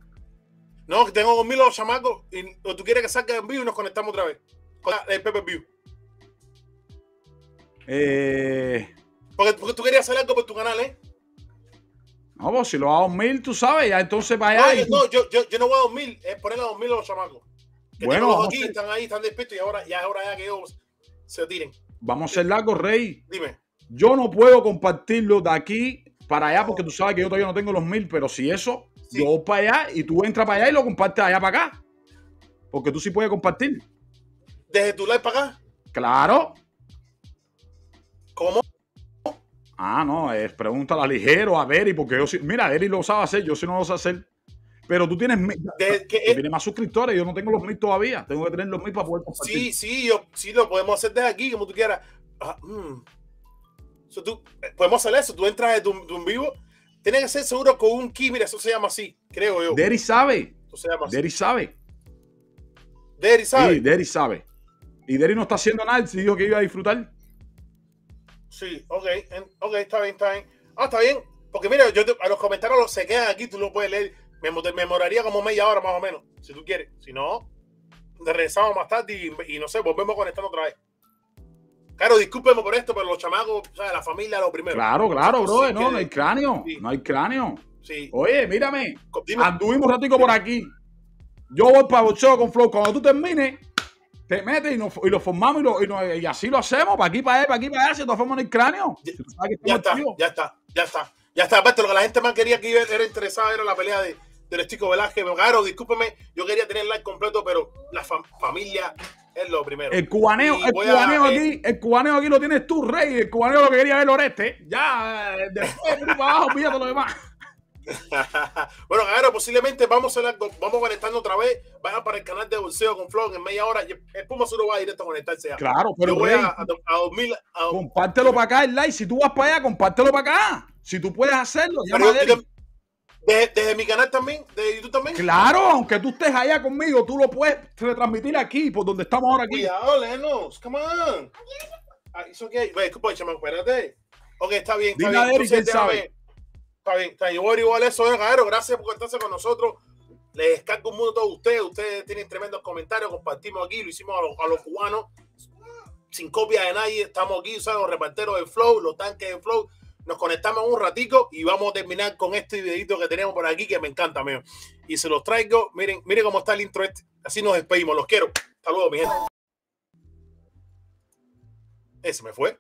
No, que tengo conmigo los chamacos. Y, o tú quieres que saque en vivo y nos conectamos otra vez. Con el Pepe View. Eh, Porque, porque tú querías hacer algo por tu canal, ¿eh? No, pues si lo hago mil, tú sabes, ya entonces para No, allá. yo, y- no, yo, yo, yo no voy a dormir, es ponerle a dormir a los chamacos. Que Bueno, los aquí, a están ahí, están despiertos y ahora ya es hora ya que ellos se tiren. Vamos a hacer largo, rey. Dime. Yo no puedo compartirlo de aquí para allá porque tú sabes que yo todavía no tengo los mil, pero si eso, Sí. yo voy para allá y tú entras para allá y lo compartes allá para acá. Porque tú sí puedes compartir. Desde tu live para acá, Claro. ¿cómo? Ah, no, es pregúntale a ligero, a Deri, porque yo sí. Mira, Deri lo sabe hacer, yo sí no lo sé hacer. Pero tú tienes, Desde que, tú tienes más suscriptores, yo no tengo los mil todavía. Tengo que tener los mil para poder compartir. sí, sí, yo, sí, lo podemos hacer desde aquí, como tú quieras. Ah, mm. So, tú, eh, podemos hacer eso, tú entras de tu, tu en vivo, tienes que ser seguro con un key, mira, eso se llama así, creo yo. Deri sabe. Eso se llama así. Deri sabe. Derry, ¿sabes? Sí, Deri sabe. Y Deri no está haciendo nada, sí dijo que iba a disfrutar. Sí, ok, ok, está bien, está bien. Ah, está bien. Porque mira, yo te- a los comentarios los se quedan aquí, tú lo puedes leer. Me memoraría como media hora más o menos, si tú quieres. Si no, regresamos más tarde y, y no sé, volvemos conectando otra vez. Claro, discúlpeme por esto, pero los chamacos, ¿sabes? la familia lo primero. Claro, claro, bro. sí, No, que- no hay cráneo. Sí. No hay cráneo. Sí. Oye, mírame. Dime, Anduvimos un ratico por aquí. Yo voy para boxeo con Flow. Cuando tú termines, te metes y, nos, y lo formamos y, lo- y nos- y así lo hacemos. Para aquí, para allá, para aquí, para allá. Si de todas formas no hay cráneo. Ya- está, ya está, ya está. Ya está. Aparte, lo que la gente más quería que iba- era interesada era la pelea de, del Estico Velázquez. Claro, discúlpeme, yo quería tener el live completo, pero la fam- familia es lo primero. El cubaneo, el a, cubaneo eh, aquí, el cubaneo aquí lo tienes tú, Rey. El cubaneo lo que quería ver Oreste. Ya, eh, después de para abajo, olvídate lo demás. bueno, ahora posiblemente vamos a, la- vamos conectando otra vez. Vayan para el canal de bolseo con Flow en media hora. El Puma solo va directo a conectarse ya. Claro, pero Yo voy Rey, a, a, a dormir. a- compártelo para acá el like. Si tú vas para allá, compártelo para acá. Si tú puedes hacerlo, llama a desde, desde mi canal también, de YouTube también. Claro, aunque tú estés allá conmigo, tú lo puedes retransmitir aquí, por donde estamos ahora aquí. Cuidado, Lenos, come on. Ah, it's okay. Espérate. Ok, está bien, está Dile a bien. Derek, Entonces, él sabe. Está bien, está bien. A averiguar eso, eh, Jaero. Gracias por estarse con nosotros. Les descargo un mundo a todos ustedes. Ustedes tienen tremendos comentarios. Compartimos aquí, lo hicimos a los, cubanos. Sin copia de nadie. Estamos aquí, ¿sabes? Los reparteros de Flow, los tanques de Flow. Nos conectamos un ratico y vamos a terminar con este videito que tenemos por aquí que me encanta, mío. Y se los traigo. Miren, miren cómo está el intro este. Así nos despedimos. Los quiero. Hasta luego, mi gente. Ese me fue.